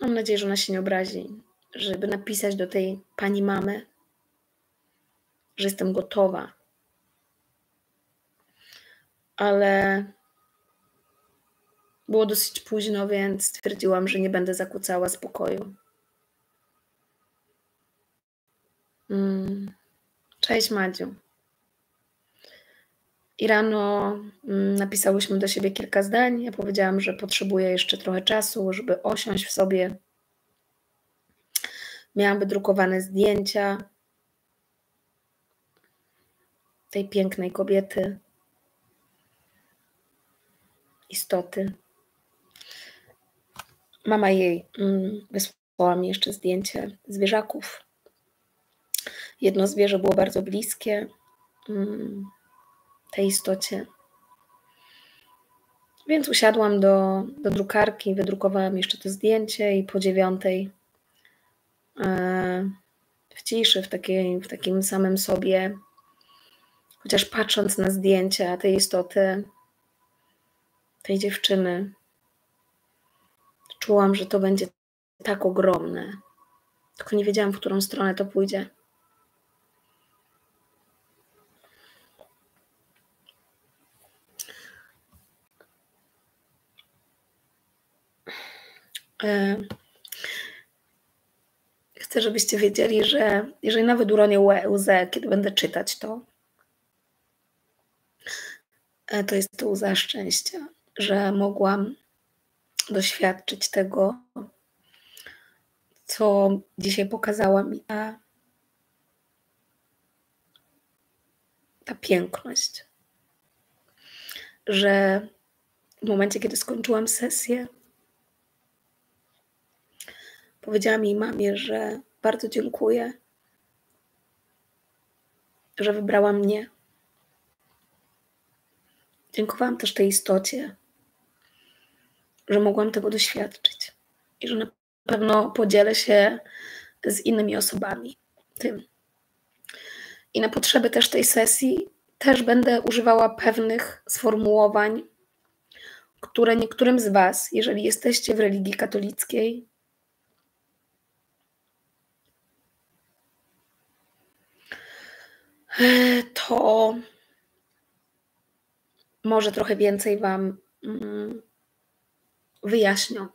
Mam nadzieję, że ona się nie obrazi, żeby napisać do tej pani mamy, że jestem gotowa. Ale było dosyć późno, więc stwierdziłam, że nie będę zakłócała spokoju. Mm. Cześć Madziu. I rano mm, napisałyśmy do siebie kilka zdań. Ja powiedziałam, że potrzebuję jeszcze trochę czasu, żeby osiąść w sobie. Miałam wydrukowane zdjęcia tej pięknej kobiety, istoty. Mama jej mm, wysłała mi jeszcze zdjęcie zwierzaków. Jedno zwierzę było bardzo bliskie mm, tej istocie. Więc usiadłam do, do drukarki, wydrukowałam jeszcze to zdjęcie i po dziewiątej e, w ciszy, w, takiej, w takim samym sobie, chociaż patrząc na zdjęcia tej istoty, tej dziewczyny, czułam, że to będzie tak ogromne. Tylko nie wiedziałam, w którą stronę to pójdzie. E, chcę, żebyście wiedzieli, że jeżeli nawet uronię łzę, kiedy będę czytać to, e, to jest to łza szczęścia, że mogłam doświadczyć tego, co dzisiaj pokazała mi ta, ta piękność. Że w momencie, kiedy skończyłam sesję, powiedziałam jej mamie, że bardzo dziękuję, że wybrała mnie. Dziękowałam też tej istocie, że mogłam tego doświadczyć i że na pewno podzielę się z innymi osobami tym. I na potrzeby też tej sesji też będę używała pewnych sformułowań, które niektórym z Was, jeżeli jesteście w religii katolickiej, to może trochę więcej Wam mm, wyjaśnią.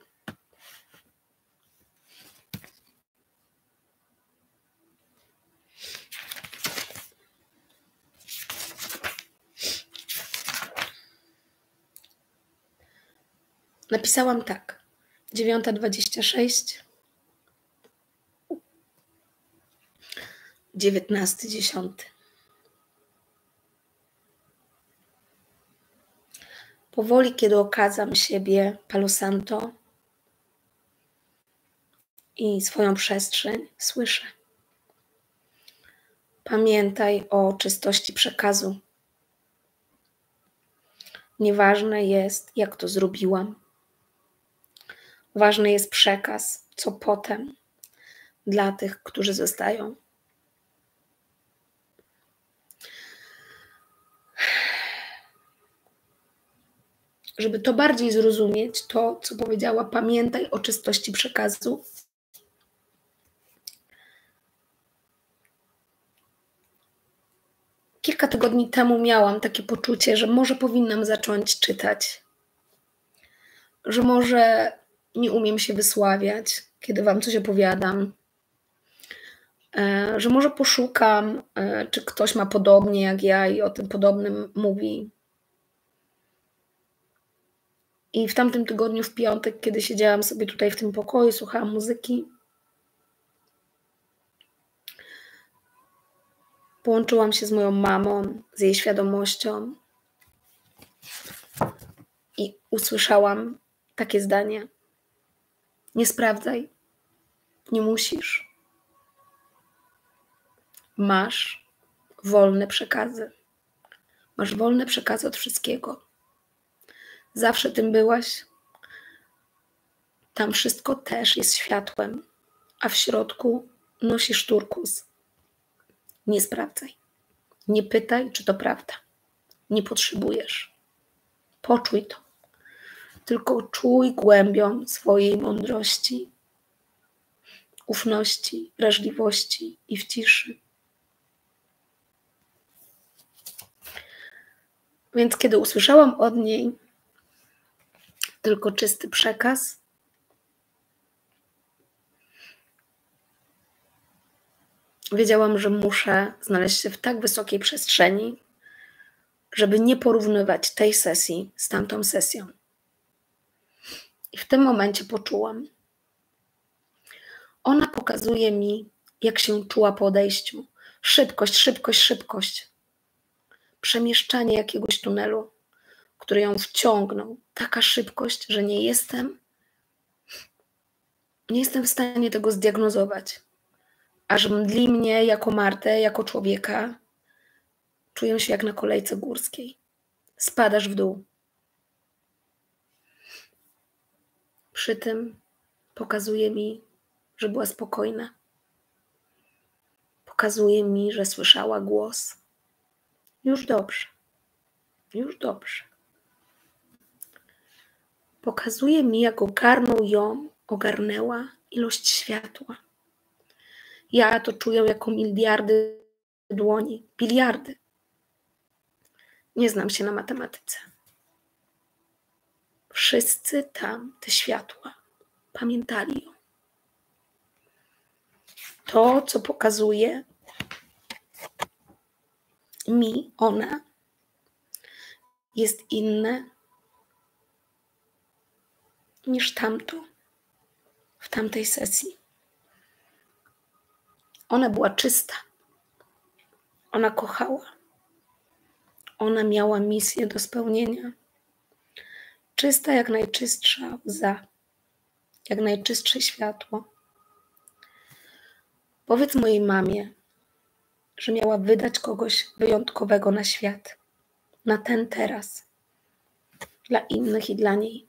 Napisałam tak. 9.26. 19.10. Powoli, kiedy okazam siebie Palo Santo i swoją przestrzeń, słyszę. Pamiętaj o czystości przekazu. Nieważne jest, jak to zrobiłam. Ważny jest przekaz, co potem dla tych, którzy zostają. Żeby to bardziej zrozumieć, to co powiedziała, pamiętaj o czystości przekazu. Kilka tygodni temu miałam takie poczucie, że może powinnam zacząć czytać, że może nie umiem się wysławiać, kiedy Wam coś opowiadam, e, że może poszukam, e, czy ktoś ma podobnie jak ja i o tym podobnym mówi. I w tamtym tygodniu, w piątek, kiedy siedziałam sobie tutaj w tym pokoju, słuchałam muzyki, połączyłam się z moją mamą, z jej świadomością i usłyszałam takie zdanie: Nie sprawdzaj, nie musisz. Masz wolne przekazy. Masz wolne przekazy od wszystkiego. Zawsze tym byłaś. Tam wszystko też jest światłem, a w środku nosisz turkus. Nie sprawdzaj. Nie pytaj, czy to prawda. Nie potrzebujesz. Poczuj to. Tylko czuj głębią swojej mądrości, ufności, wrażliwości i w ciszy. Więc kiedy usłyszałam od niej, tylko czysty przekaz. Wiedziałam, że muszę znaleźć się w tak wysokiej przestrzeni, żeby nie porównywać tej sesji z tamtą sesją. I w tym momencie poczułam, Ona pokazuje mi, jak się czuła po odejściu. Szybkość, szybkość, szybkość. Przemieszczanie jakiegoś tunelu, który ją wciągnął. Taka szybkość, że nie jestem, nie jestem w stanie tego zdiagnozować. Aż mdli mnie jako Martę, jako człowieka. Czuję się jak na kolejce górskiej. Spadasz w dół. Przy tym pokazuje mi, że była spokojna. Pokazuje mi, że słyszała głos. Już dobrze, już dobrze. Pokazuje mi, jak ogarnął ją, ogarnęła ilość światła. Ja to czuję jako miliardy dłoni, biliardy. Nie znam się na matematyce. Wszyscy tam te światła pamiętali ją. To, co pokazuje mi ona, jest inne niż tamto w tamtej sesji. Ona była czysta. Ona kochała. Ona miała misję do spełnienia. Czysta jak najczystsza łza, jak najczystsze światło. Powiedz mojej mamie, że miała wydać kogoś wyjątkowego na świat, na ten teraz, dla innych i dla niej.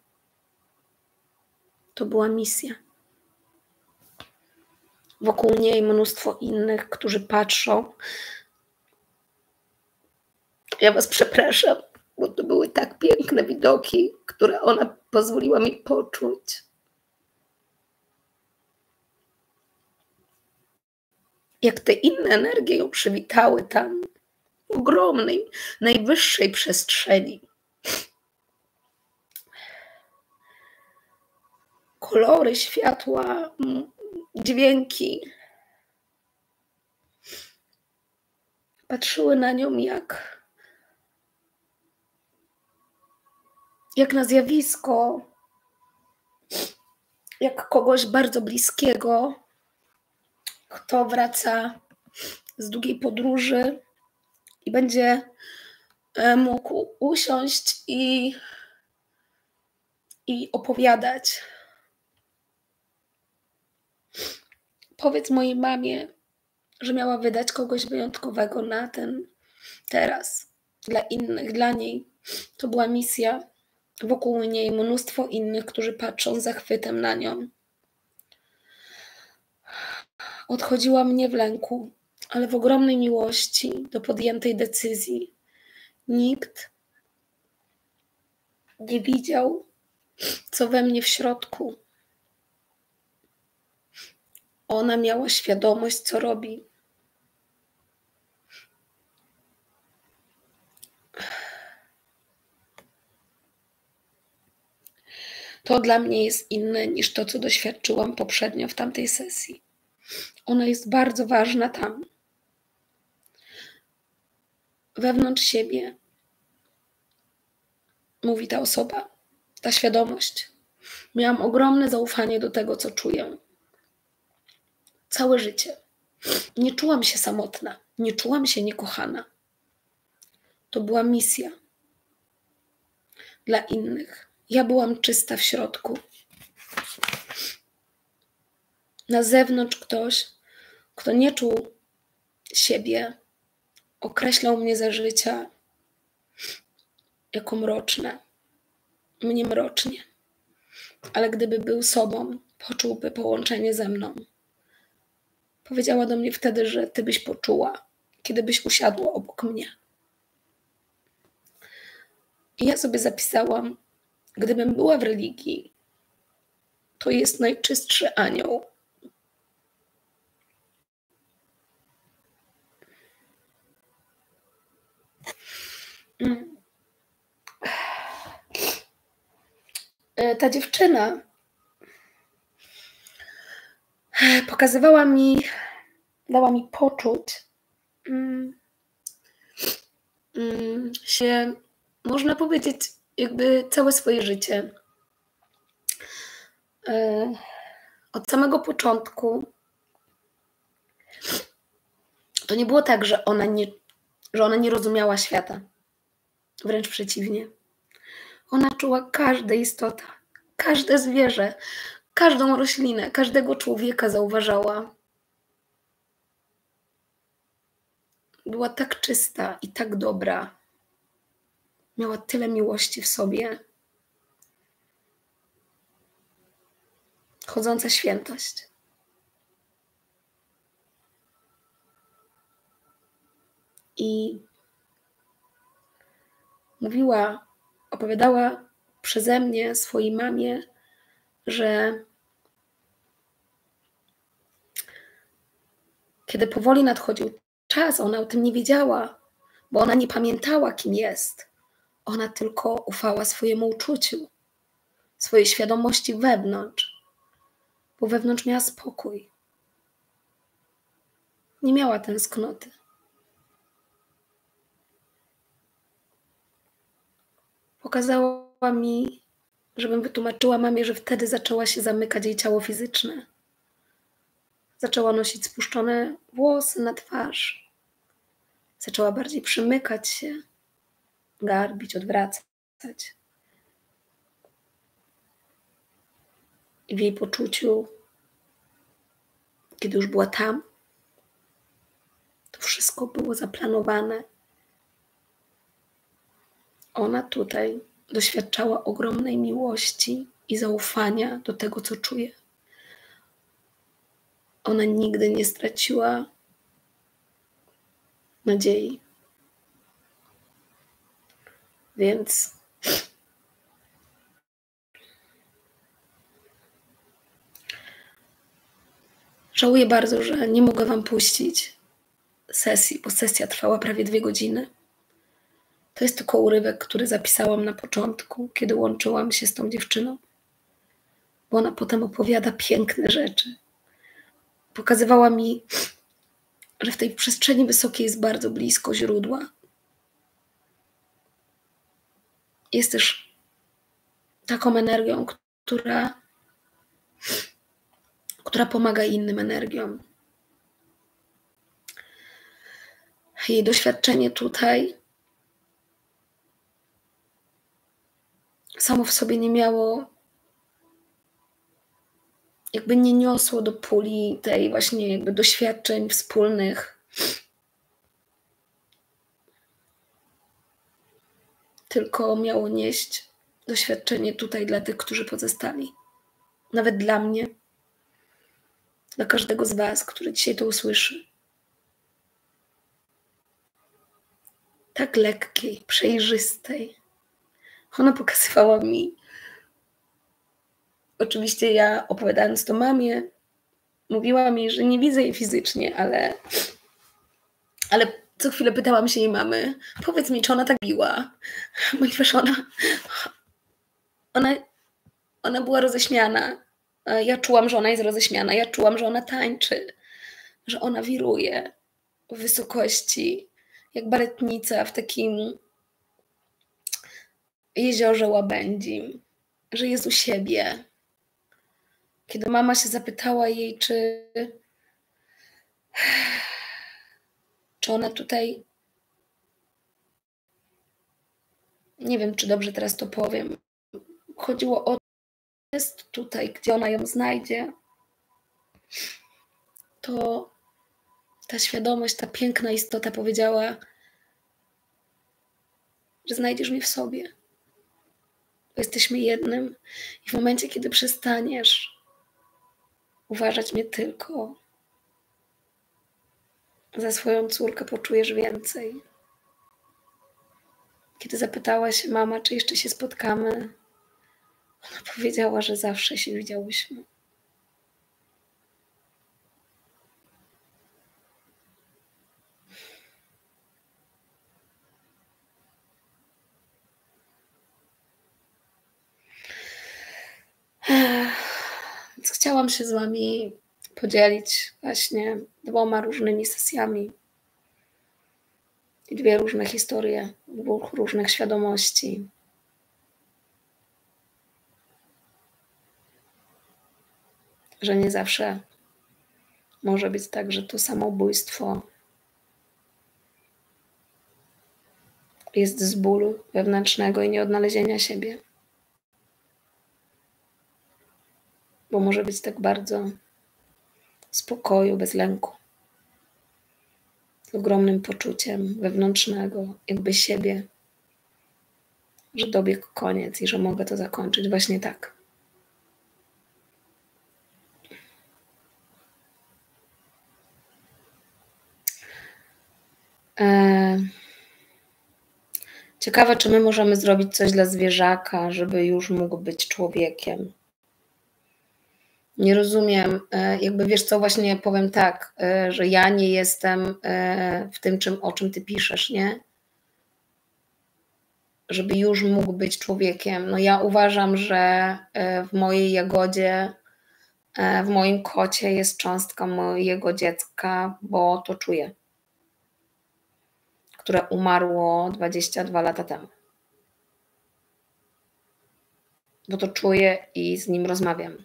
To była misja. Wokół niej mnóstwo innych, którzy patrzą. Ja Was przepraszam, bo to były tak piękne widoki, które ona pozwoliła mi poczuć. Jak te inne energie ją przywitały tam, w ogromnej, najwyższej przestrzeni. Kolory światła, dźwięki. Patrzyły na nią jak, jak na zjawisko, jak kogoś bardzo bliskiego, kto wraca z długiej podróży i będzie e, mógł usiąść i, i opowiadać Powiedz mojej mamie, że miała wydać kogoś wyjątkowego na ten teraz. Dla innych, dla niej. To była misja. Wokół niej mnóstwo innych, którzy patrzą z zachwytem na nią. Odchodziła mnie w lęku, ale w ogromnej miłości do podjętej decyzji. Nikt nie widział, co we mnie w środku. Ona miała świadomość, co robi. To dla mnie jest inne niż to, co doświadczyłam poprzednio w tamtej sesji. Ona jest bardzo ważna tam. Wewnątrz siebie mówi ta osoba, ta świadomość. Miałam ogromne zaufanie do tego, co czuję całe życie. Nie czułam się samotna, nie czułam się niekochana. To była misja dla innych. Ja byłam czysta w środku. Na zewnątrz ktoś, kto nie czuł siebie, określał mnie za życia jako mroczne, mnie mrocznie. Ale gdyby był sobą, poczułby połączenie ze mną. Powiedziała do mnie wtedy, że ty byś poczuła, kiedy byś usiadła obok mnie. I ja sobie zapisałam, gdybym była w religii, to jest najczystszy anioł. E, ta dziewczyna pokazywała mi, dała mi poczuć mm, mm, się, można powiedzieć, jakby całe swoje życie. E, od samego początku to nie było tak, że ona nie, że ona nie rozumiała świata. Wręcz przeciwnie. Ona czuła każde istota, każde zwierzę, każdą roślinę, każdego człowieka zauważała. Była tak czysta i tak dobra. Miała tyle miłości w sobie. Chodząca świętość. I mówiła, opowiadała przeze mnie swojej mamie, że kiedy powoli nadchodził czas, ona o tym nie wiedziała, bo ona nie pamiętała, kim jest. Ona tylko ufała swojemu uczuciu, swojej świadomości wewnątrz, bo wewnątrz miała spokój. Nie miała tęsknoty. Pokazała mi, żebym wytłumaczyła mamie, że wtedy zaczęła się zamykać jej ciało fizyczne. Zaczęła nosić spuszczone włosy na twarz. Zaczęła bardziej przymykać się, garbić, odwracać. I w jej poczuciu, kiedy już była tam, to wszystko było zaplanowane ona tutaj doświadczała ogromnej miłości i zaufania do tego, co czuje. Ona nigdy nie straciła nadziei. Więc żałuję bardzo, że nie mogę Wam puścić sesji, bo sesja trwała prawie dwie godziny. To jest tylko urywek, który zapisałam na początku, kiedy łączyłam się z tą dziewczyną, bo ona potem opowiada piękne rzeczy. Pokazywała mi, że w tej przestrzeni wysokiej jest bardzo blisko źródła. Jest też taką energią, która, która pomaga innym energiom. Jej doświadczenie tutaj samo w sobie nie miało, jakby nie niosło do puli tej właśnie jakby doświadczeń wspólnych. Tylko miało nieść doświadczenie tutaj dla tych, którzy pozostali. Nawet dla mnie, dla każdego z Was, który dzisiaj to usłyszy. Tak lekkiej, przejrzystej, ona pokazywała mi. Oczywiście ja opowiadając to mamie, mówiła mi, że nie widzę jej fizycznie, ale, ale co chwilę pytałam się jej mamy, powiedz mi, czy ona tak biła, (laughs) ponieważ ona, ona, ona była roześmiana. Ja czułam, że ona jest roześmiana, ja czułam, że ona tańczy, że ona wiruje w wysokości, jak baletnica w takim jeziorze Łabędzim, że jest u siebie. Kiedy mama się zapytała jej, czy, czy ona tutaj. Nie wiem, czy dobrze teraz to powiem. Chodziło o jest tutaj, gdzie ona ją znajdzie. To ta świadomość, ta piękna istota powiedziała, że znajdziesz mnie w sobie bo jesteśmy jednym. I w momencie, kiedy przestaniesz uważać mnie tylko za swoją córkę, poczujesz więcej. Kiedy zapytała się mama, czy jeszcze się spotkamy, ona powiedziała, że zawsze się widziałyśmy. Więc chciałam się z Wami podzielić właśnie dwoma różnymi sesjami i dwie różne historie, dwóch różnych świadomości. że nie zawsze może być tak, że to samobójstwo jest z bólu wewnętrznego i nieodnalezienia siebie. Bo może być tak bardzo spokoju, bez lęku, z ogromnym poczuciem wewnętrznego, jakby siebie, że dobiegł koniec i że mogę to zakończyć właśnie tak. E, ciekawe, czy my możemy zrobić coś dla zwierzaka, żeby już mógł być człowiekiem. Nie rozumiem, e, jakby wiesz co, właśnie powiem tak, e, że ja nie jestem w tym, czym, o czym ty piszesz, nie? Żeby już mógł być człowiekiem. No ja uważam, że w mojej jagodzie, w moim kocie jest cząstka mojego dziecka, bo to czuję które umarło 22 lata temu. Bo to czuję i z nim rozmawiam.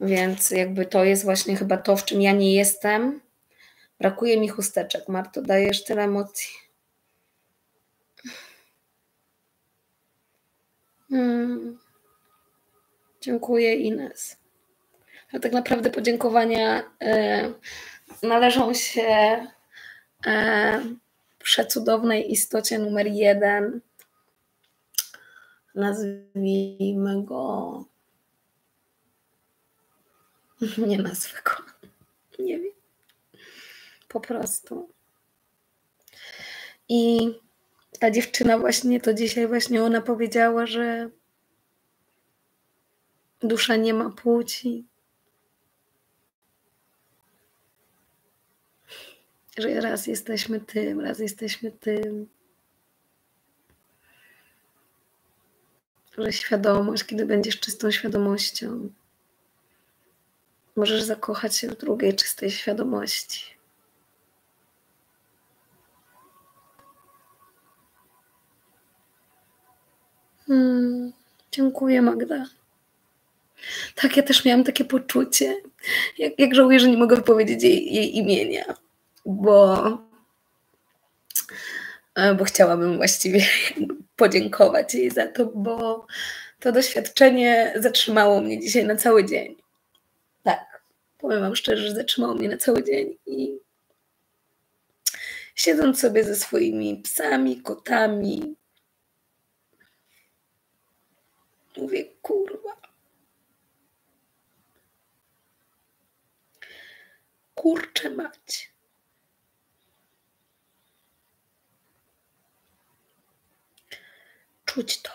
Więc jakby to jest właśnie chyba to, w czym ja nie jestem. Brakuje mi chusteczek. Marto, dajesz tyle emocji. Hmm. Dziękuję, Ines. A tak naprawdę podziękowania y, należą się e, przecudownej istocie numer jeden. Nazwijmy go. (laughs) Nie nazwę go. Nie wiem. Po prostu. I ta dziewczyna właśnie to dzisiaj właśnie ona powiedziała, że dusza nie ma płci. że raz jesteśmy tym, raz jesteśmy tym. Że świadomość, kiedy będziesz czystą świadomością, możesz zakochać się w drugiej czystej świadomości. Hmm, dziękuję, Magda. Tak, ja też miałam takie poczucie. Jak, jak żałuję, że nie mogę wypowiedzieć jej, jej imienia bo, e, bo chciałabym właściwie (laughs) podziękować jej za to, bo to doświadczenie zatrzymało mnie dzisiaj na cały dzień. Powiem Wam szczerze, że zatrzymało mnie na cały dzień i siedząc sobie ze swoimi psami, kotami, mówię, kurwa. Kurczę mać. Czuć to.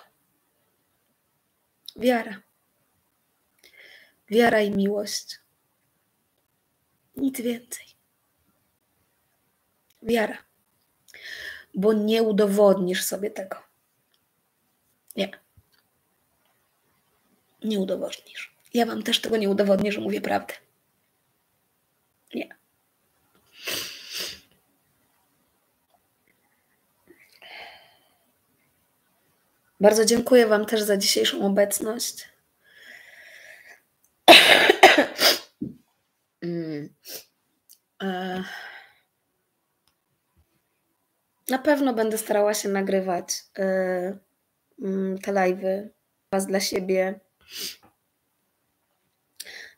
Wiara. Wiara i miłość. Nic więcej. Wiara. Bo nie udowodnisz sobie tego. Nie. Nie udowodnisz. Ja wam też tego nie udowodnię, że mówię prawdę. Nie. Bardzo dziękuję Wam też za dzisiejszą obecność. Mm. E, na pewno będę starała się nagrywać e, mm, te live'y Was dla siebie.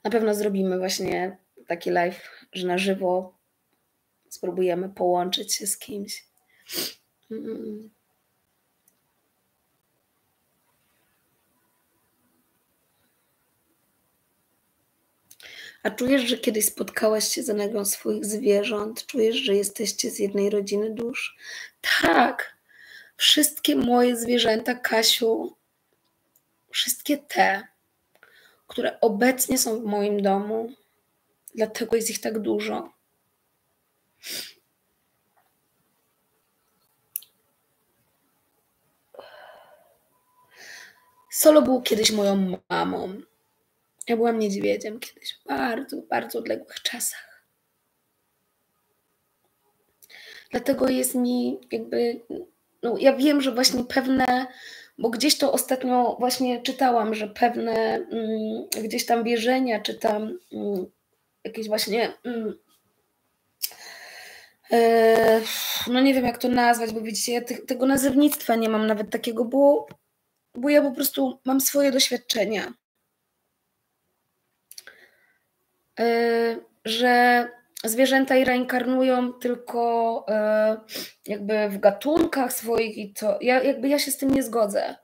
Na pewno zrobimy właśnie taki live, że na żywo spróbujemy połączyć się z kimś. A czujesz, że kiedyś spotkałaś się z jednego swoich zwierząt? Czujesz, że jesteście z jednej rodziny dusz? Tak. Wszystkie moje zwierzęta, Kasiu, wszystkie te, które obecnie są w moim domu, dlatego jest ich tak dużo. Solo był kiedyś moją mamą. Ja byłam niedźwiedziem kiedyś, w bardzo, bardzo odległych czasach. Dlatego jest mi jakby, no ja wiem, że właśnie pewne bo gdzieś to ostatnio właśnie czytałam, że pewne mm, gdzieś tam wierzenia, czy tam mm, jakieś właśnie mm, e, no nie wiem jak to nazwać, bo widzicie, ja te, tego nazewnictwa nie mam nawet takiego, bo, bo ja po prostu mam swoje doświadczenia. E, że zwierzęta reinkarnują tylko e, jakby w gatunkach swoich i to ja, jakby ja się z tym nie zgodzę.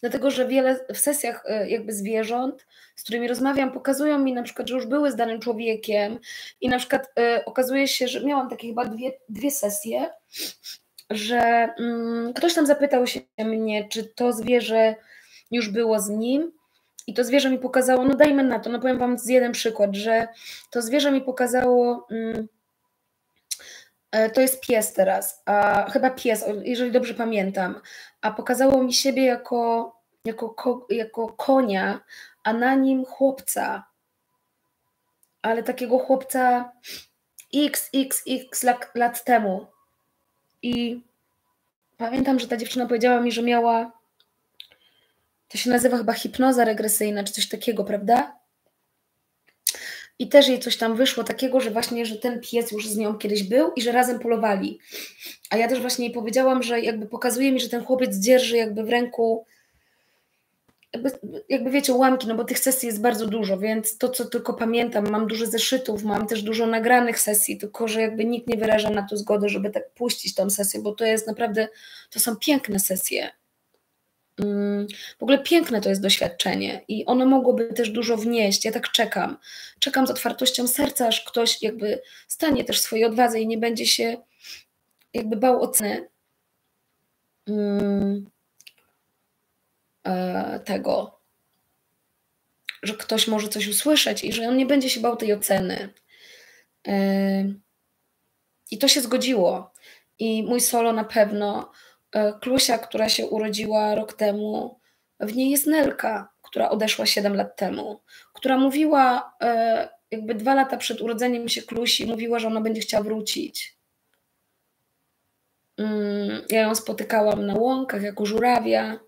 Dlatego, że wiele w sesjach e, jakby zwierząt, z którymi rozmawiam, pokazują mi na przykład, że już były z danym człowiekiem i na przykład y, okazuje się, że miałam takie chyba dwie, dwie sesje, że mm, ktoś tam zapytał się mnie, czy to zwierzę już było z nim i to zwierzę mi pokazało, no dajmy na to, no powiem Wam z jeden przykład, że to zwierzę mi pokazało, mm, e, to jest pies teraz, a chyba pies, jeżeli dobrze pamiętam, a pokazało mi siebie jako, jako, jako konia, a na nim chłopca, ale takiego chłopca xxx lat, lat temu. I pamiętam, że ta dziewczyna powiedziała mi, że miała to się nazywa chyba hipnoza regresyjna, czy coś takiego, prawda? I też jej coś tam wyszło takiego, że właśnie, że ten pies już z nią kiedyś był i że razem polowali. A ja też właśnie jej powiedziałam, że jakby pokazuje mi, że ten chłopiec dzierży jakby w ręku jakby, jakby wiecie, ułamki, no bo tych sesji jest bardzo dużo, więc to, co tylko pamiętam, mam dużo zeszytów, mam też dużo nagranych sesji, tylko że jakby nikt nie wyraża na to zgody, żeby tak puścić tą sesję, bo to jest naprawdę, to są piękne sesje. Mm, w ogóle piękne to jest doświadczenie i ono mogłoby też dużo wnieść. Ja tak czekam. Czekam z otwartością serca, aż ktoś jakby stanie też swojej odwadze i nie będzie się jakby bał oceny mm, e, tego, że ktoś może coś usłyszeć i że on nie będzie się bał tej oceny. E, I to się zgodziło. I mój solo na pewno Klusia, która się urodziła rok temu, w niej jest Nelka, która odeszła 7 lat temu, która mówiła, e, jakby dwa lata przed urodzeniem się Klusi, mówiła, że ona będzie chciała wrócić. Mm, ja ją spotykałam na łąkach jako żurawia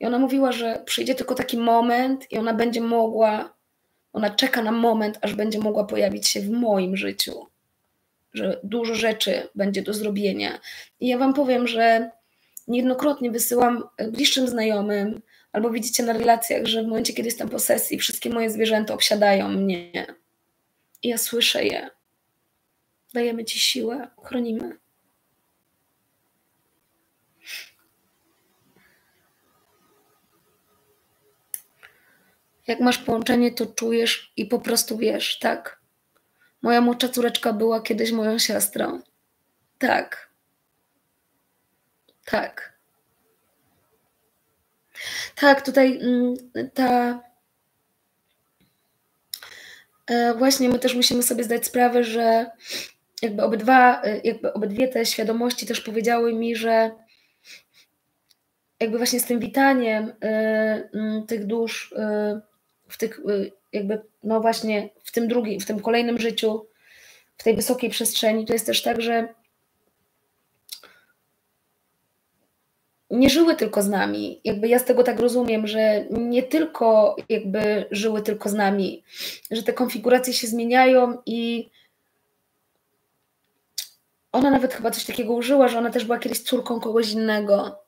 i ona mówiła, że przyjdzie tylko taki moment i ona będzie mogła, ona czeka na moment, aż będzie mogła pojawić się w moim życiu, że dużo rzeczy będzie do zrobienia. I ja Wam powiem, że niejednokrotnie wysyłam bliższym znajomym, albo widzicie na relacjach, że w momencie, kiedy jestem po sesji, wszystkie moje zwierzęta obsiadają mnie. I ja słyszę je. Dajemy ci siłę, chronimy. Jak masz połączenie, to czujesz i po prostu wiesz, tak. Moja młodsza córeczka była kiedyś moją siostrą. Tak. Tak. Tak, tutaj mm, ta. E, właśnie my też musimy sobie zdać sprawę, że jakby obydwa, e, jakby obydwie te świadomości też powiedziały mi, że jakby właśnie z tym witaniem e, mm, tych dusz w tych jakby no właśnie w tym drugim, w tym kolejnym życiu, w tej wysokiej przestrzeni, to jest też tak, że nie żyły tylko z nami. Jakby ja z tego tak rozumiem, że nie tylko jakby żyły tylko z nami, że te konfiguracje się zmieniają i ona nawet chyba coś takiego użyła, że ona też była kiedyś córką kogoś innego.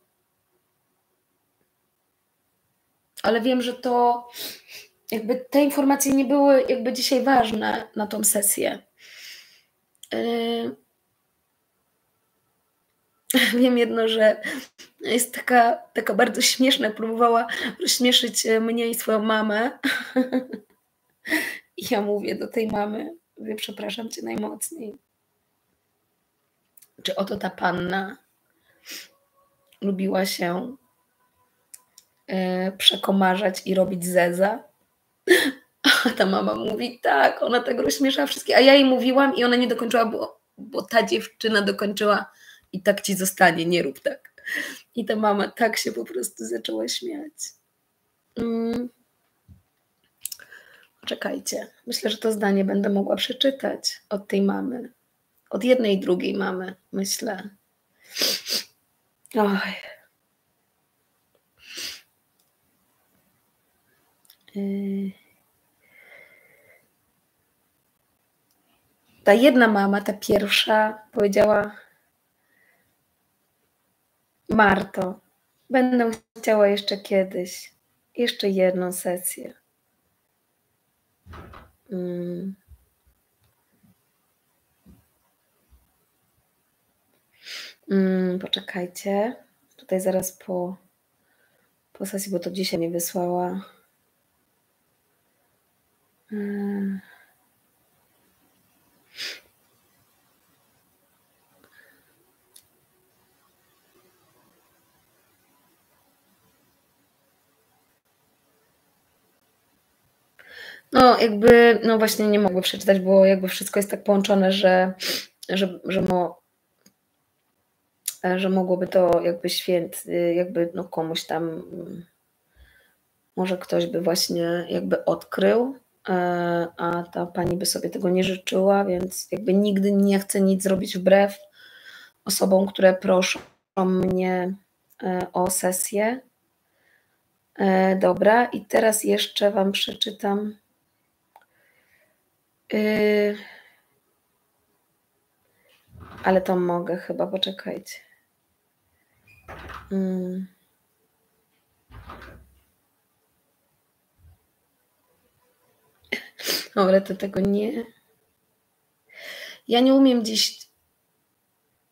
Ale wiem, że to jakby te informacje nie były jakby dzisiaj ważne na tą sesję. Yy, (laughs) wiem jedno, że jest taka, taka bardzo śmieszna, próbowała rozśmieszyć e, mnie i swoją mamę. (laughs) I ja mówię do tej mamy, mówię, przepraszam cię najmocniej. Czy oto ta panna lubiła się e, przekomarzać i robić zeza? (laughs) A ta mama mówi, tak, ona tak rozśmiesza wszystkie. A ja jej mówiłam i ona nie dokończyła, bo, bo ta dziewczyna dokończyła i tak ci zostanie, nie rób tak. I ta mama tak się po prostu zaczęła śmiać. Mm. Czekajcie, myślę, że to zdanie będę mogła przeczytać od tej mamy. Od jednej i drugiej mamy, myślę. Oj. Yy. Ta jedna mama, ta pierwsza, powiedziała: Marto, będę chciała jeszcze kiedyś, jeszcze jedną sesję. Mm. Mm, poczekajcie. Tutaj zaraz po, po sesji, bo to dzisiaj mi wysłała. Mm. No, jakby, no właśnie nie mogę przeczytać, bo jakby wszystko jest tak połączone, że, że, że, mo, że mogłoby to jakby święt, jakby no komuś tam, może ktoś by właśnie jakby odkrył, e, a ta pani by sobie tego nie życzyła, więc jakby nigdy nie chcę nic zrobić wbrew osobom, które proszą mnie e, o sesję. E, dobra, i teraz jeszcze Wam przeczytam. Yy, ale to mogę chyba, poczekajcie. Yy. Dobra, to tego nie. Ja nie umiem dziś,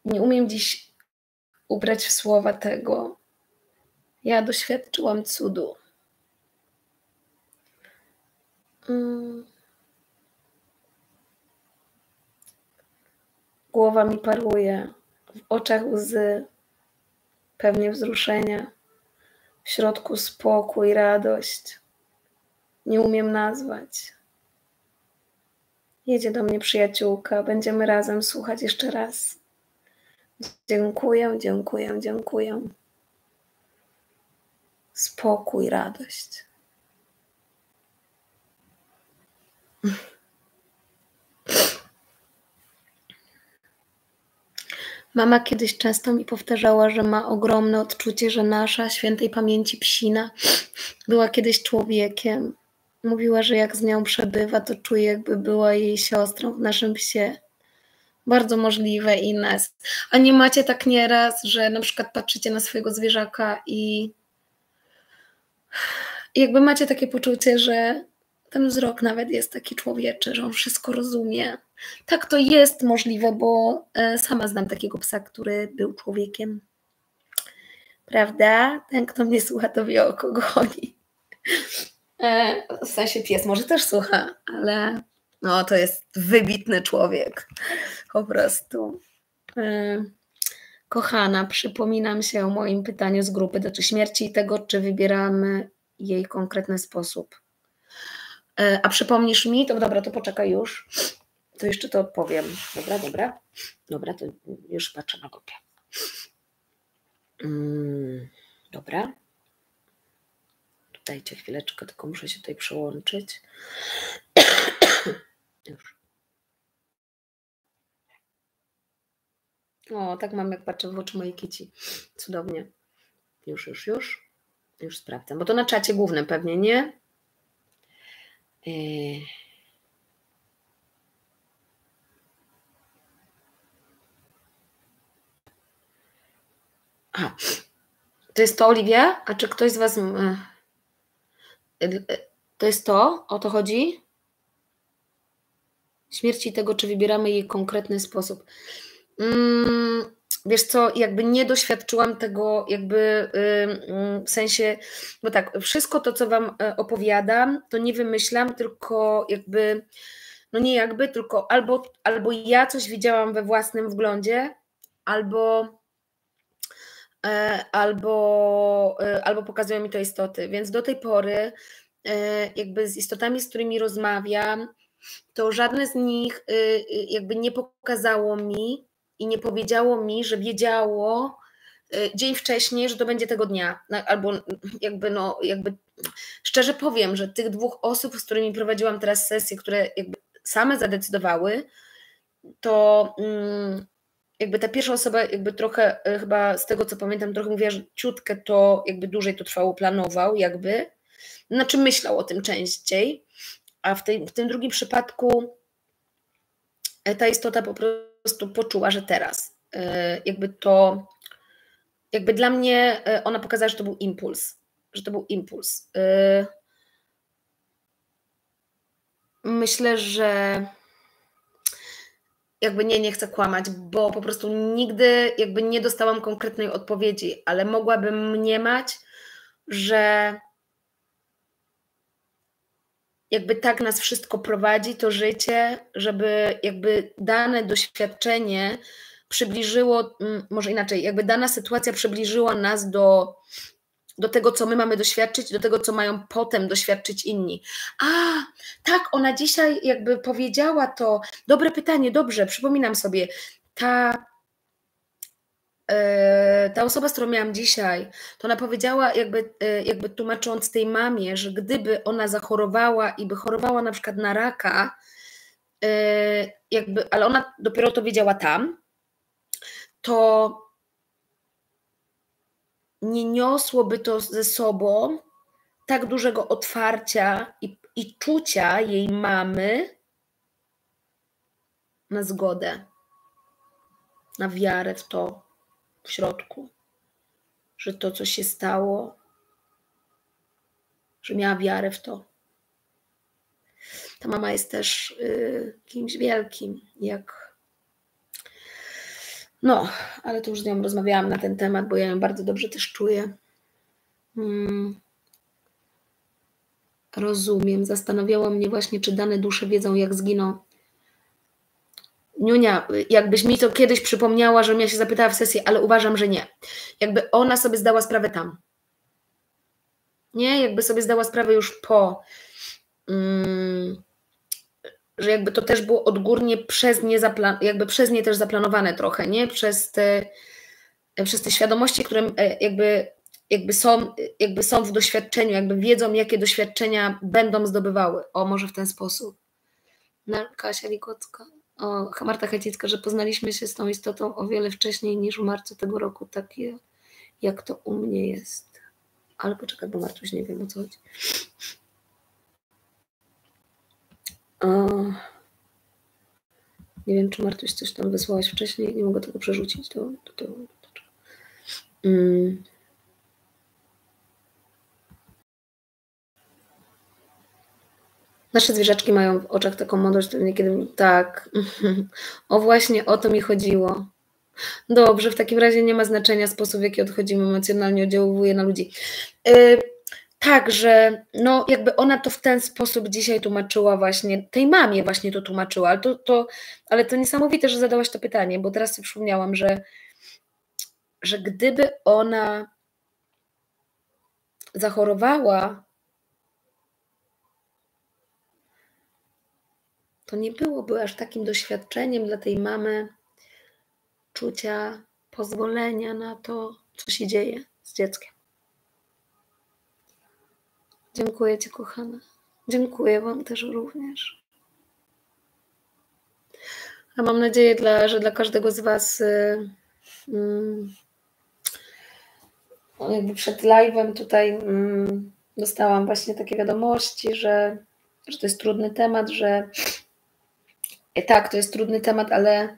nie umiem dziś ubrać w słowa tego. Ja doświadczyłam cudu. Yy. Głowa mi paruje, w oczach łzy, pewnie wzruszenia, w środku spokój, radość. Nie umiem nazwać. Jedzie do mnie przyjaciółka, będziemy razem słuchać jeszcze raz. Dziękuję, dziękuję, dziękuję. Spokój, radość. Mama kiedyś często mi powtarzała, że ma ogromne odczucie, że nasza świętej pamięci psina była kiedyś człowiekiem. Mówiła, że jak z nią przebywa, to czuje, jakby była jej siostrą w naszym psie. Bardzo możliwe, Ines. A nie macie tak nieraz, że na przykład patrzycie na swojego zwierzaka i jakby macie takie poczucie, że ten wzrok nawet jest taki człowieczy, że on wszystko rozumie. Tak, to jest możliwe, bo e, sama znam takiego psa, który był człowiekiem. Prawda? Ten, kto mnie słucha, to wie o kogo chodzi. E, w sensie pies może też słucha, ale no to jest wybitny człowiek. Po prostu. E, kochana, przypominam się o moim pytaniu z grupy dotyczącej śmierci i tego, czy wybieramy jej konkretny sposób. A przypomnisz mi, to dobra, to poczekaj już. To jeszcze to odpowiem. Dobra, dobra. Dobra, to już patrzę na kopię. Mm, dobra. Dajcie chwileczkę, tylko muszę się tutaj przełączyć. (coughs) już. O, tak mam, jak patrzę w oczy mojej kici. Cudownie. Już, już, już. Już sprawdzam. Bo to na czacie głównym pewnie, nie? Y, a, to jest to, Oliwia? A czy ktoś z Was. Y, y, to jest to? O to chodzi? Śmierci tego, czy wybieramy jej konkretny sposób. Mm, wiesz co, jakby nie doświadczyłam tego, jakby w sensie, bo tak, wszystko to, co Wam opowiadam, to nie wymyślam, tylko jakby, no nie jakby, tylko albo, albo ja coś widziałam we własnym wglądzie, albo albo, e, albo pokazują mi to istoty. Więc do tej pory, jakby z istotami, z którymi rozmawiam, to żadne z nich jakby nie pokazało mi, i nie powiedziało mi, że wiedziało y, dzień wcześniej, że to będzie tego dnia. Albo jakby, no, jakby szczerze powiem, że tych dwóch osób, z którymi prowadziłam teraz sesję, które jakby same zadecydowały, to mm, jakby ta pierwsza osoba jakby trochę, y, chyba z tego co pamiętam, trochę mówiła, że ciutkę to jakby dłużej to trwało, planował jakby, Znaczy myślał o tym częściej, a w, tej, w tym drugim przypadku e, ta istota po prostu poczuła, że teraz e, jakby to, jakby dla mnie e, ona pokazała, że to był impuls, że to był impuls. Myślę, że jakby nie, nie chcę kłamać, bo po prostu nigdy jakby nie dostałam konkretnej odpowiedzi, ale mogłabym mniemać, że jakby tak nas wszystko prowadzi, to życie, żeby jakby dane doświadczenie przybliżyło, mm, może inaczej, jakby dana sytuacja przybliżyła nas do, do tego, co my mamy doświadczyć, do tego, co mają potem doświadczyć inni. A, tak, ona dzisiaj jakby powiedziała to. Dobre pytanie, dobrze, przypominam sobie. Ta E, ta osoba, z którą miałam dzisiaj, to ona powiedziała, jakby, e, jakby tłumacząc tej mamie, że gdyby ona zachorowała i by chorowała na przykład na raka, e, jakby, ale ona dopiero to wiedziała tam, to nie niosłoby to ze sobą tak dużego otwarcia i, i czucia jej mamy na zgodę, na wiarę w to, w środku, że to, co się stało, że miała wiarę w to. Ta mama jest też y, kimś wielkim, jak. No, ale to już z nią rozmawiałam na ten temat, bo ja ją bardzo dobrze też czuję. Hmm. Rozumiem. Zastanawiało mnie właśnie, czy dane dusze wiedzą, jak zginą. Niunia, jakbyś mi to kiedyś przypomniała, że ja się zapytała w sesji, ale uważam, że nie. Jakby ona sobie zdała sprawę tam. Nie, jakby sobie zdała sprawę już po, um, że jakby to też było odgórnie przez nie, zaplan- jakby przez nie też zaplanowane trochę, nie? Przez te, przez te świadomości, które e, jakby, jakby, są, jakby są w doświadczeniu, jakby wiedzą, jakie doświadczenia będą zdobywały. O, może w ten sposób. Na Kasia Likocka o, Marta Checicka, że poznaliśmy się z tą istotą o wiele wcześniej niż w marcu tego roku, takie jak to u mnie jest. Ale poczekaj, bo Martuś nie wiem o co chodzi. Nie wiem, czy Martuś coś tam wysłałaś wcześniej, nie mogę tego przerzucić. To, to, to, to. Mm. Nasze zwierzaczki mają w oczach taką mądrość, że niekiedy tak. (laughs) O właśnie o to mi chodziło. Dobrze, w takim razie nie ma znaczenia sposób, w jaki odchodzimy emocjonalnie, oddziałuje na ludzi. Yy, tak, że no jakby ona to w ten sposób dzisiaj tłumaczyła właśnie, tej mamie właśnie to tłumaczyła, ale to, to, ale to niesamowite, że zadałaś to pytanie, bo teraz sobie przypomniałam, że, że gdyby ona zachorowała to nie byłoby aż takim doświadczeniem dla tej mamy czucia pozwolenia na to, co się dzieje z dzieckiem. Dziękuję Ci, kochana. Dziękuję Wam też również. A mam nadzieję, dla, że dla każdego z Was yy, yy, jakby przed live'em tutaj yy, dostałam właśnie takie wiadomości, że, że to jest trudny temat, że tak, to jest trudny temat, ale,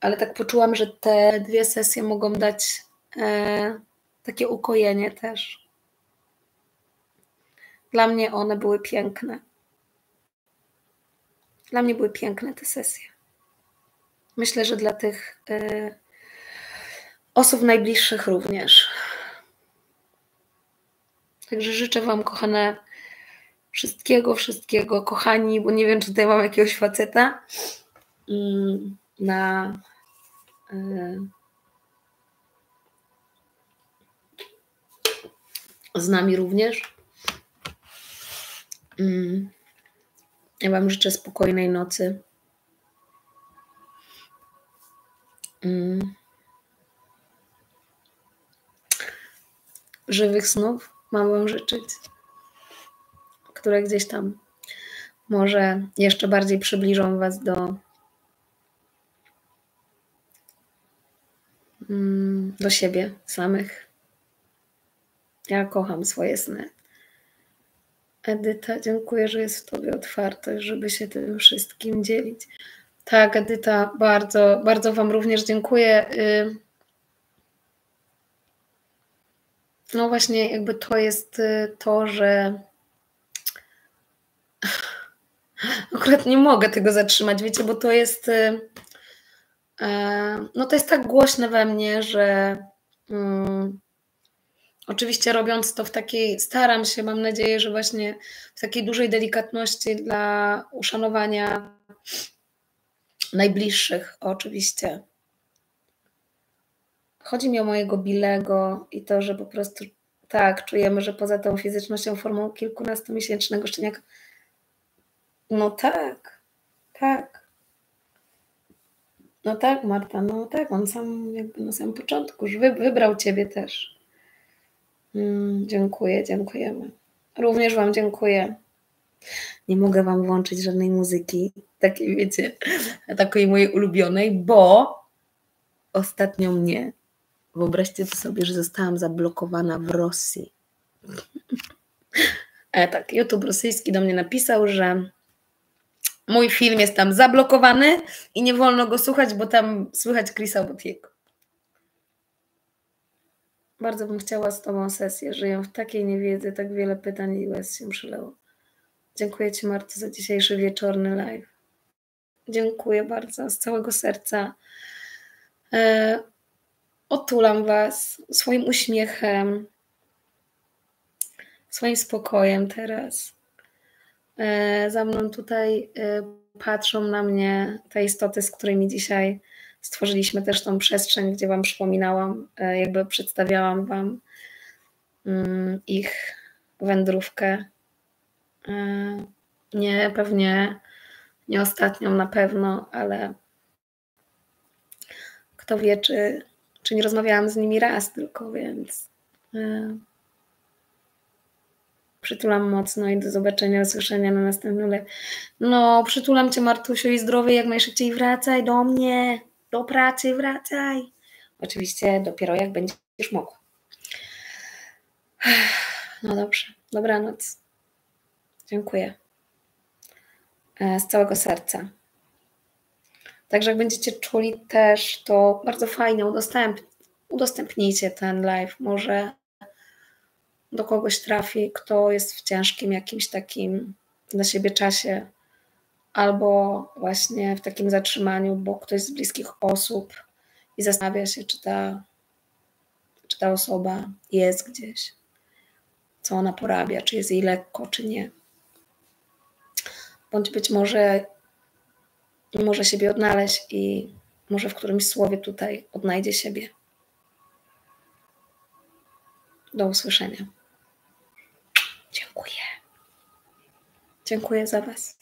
ale tak poczułam, że te dwie sesje mogą dać e, takie ukojenie też. Dla mnie one były piękne. Dla mnie były piękne te sesje. Myślę, że dla tych e, osób najbliższych również. Także życzę Wam, kochane Wszystkiego, wszystkiego, kochani, bo nie wiem, czy tutaj mam jakiegoś faceta mm, na e, z nami również. Mm, ja Wam życzę spokojnej nocy. Mm. Żywych snów mam Wam życzyć które gdzieś tam może jeszcze bardziej przybliżą Was do, mm, do siebie samych. Ja kocham swoje sny. Edyta, dziękuję, że jest w Tobie otwartość, żeby się tym wszystkim dzielić. Tak, Edyta, bardzo, bardzo Wam również dziękuję. Y, no właśnie, jakby to jest y, to, że (laughs) akurat nie mogę tego zatrzymać, wiecie, bo to jest y, e, no to jest tak głośne we mnie, że um, oczywiście robiąc to w takiej, staram się, mam nadzieję, że właśnie w takiej dużej delikatności dla uszanowania najbliższych oczywiście. Chodzi mi o mojego Bilego i to, że po prostu tak, czujemy, że poza tą fizycznością formą kilkunastomiesięcznego szczeniaka. No tak, tak. No tak, Marta, no tak, on sam jakby na samym początku już wy, wybrał Ciebie też. Mm, dziękuję, dziękujemy. Również Wam dziękuję. Nie mogę Wam włączyć żadnej muzyki, takiej wiecie, takiej mojej ulubionej, bo ostatnio mnie Wyobraźcie sobie, że zostałam zablokowana w Rosji. (laughs) E, tak, YouTube rosyjski do mnie napisał, że mój film jest tam zablokowany i nie wolno go słuchać, bo tam słychać Chrisa Botiego. Bardzo bym chciała z Tobą sesję. Żyję w takiej niewiedzy, tak wiele pytań i łez się przyleło. Dziękuję Ci, Marto, za dzisiejszy wieczorny live. Dziękuję bardzo z całego serca. E, otulam Was swoim uśmiechem, swoim spokojem teraz. E, za mną tutaj e, patrzą na mnie te istoty, z którymi dzisiaj stworzyliśmy też tą przestrzeń, gdzie Wam przypominałam, e, jakby przedstawiałam Wam mm, ich wędrówkę. Nie, pewnie nie ostatnią na pewno, ale kto wie, czy czy nie rozmawiałam z nimi raz tylko, więc yy, przytulam mocno i do zobaczenia, do usłyszenia na następnym live. No, przytulam Cię Martusiu i zdrowie jak najszybciej wracaj do mnie, do pracy wracaj. Oczywiście dopiero jak będziesz mogła. (sighs) No dobrze, dobranoc. Dziękuję. E, z całego serca. Także jak będziecie czuli też, to bardzo fajnie udostęp, udostępnijcie ten live. Może do kogoś trafi, kto jest w ciężkim jakimś takim dla siebie czasie, albo właśnie w takim zatrzymaniu, bo ktoś z bliskich osób i zastanawia się, czy ta, czy ta osoba jest gdzieś, co ona porabia, czy jest jej lekko, czy nie. Bądź być może może siebie odnaleźć i może w którymś słowie tutaj odnajdzie siebie. Do usłyszenia. Dziękuję. Dziękuję za Was.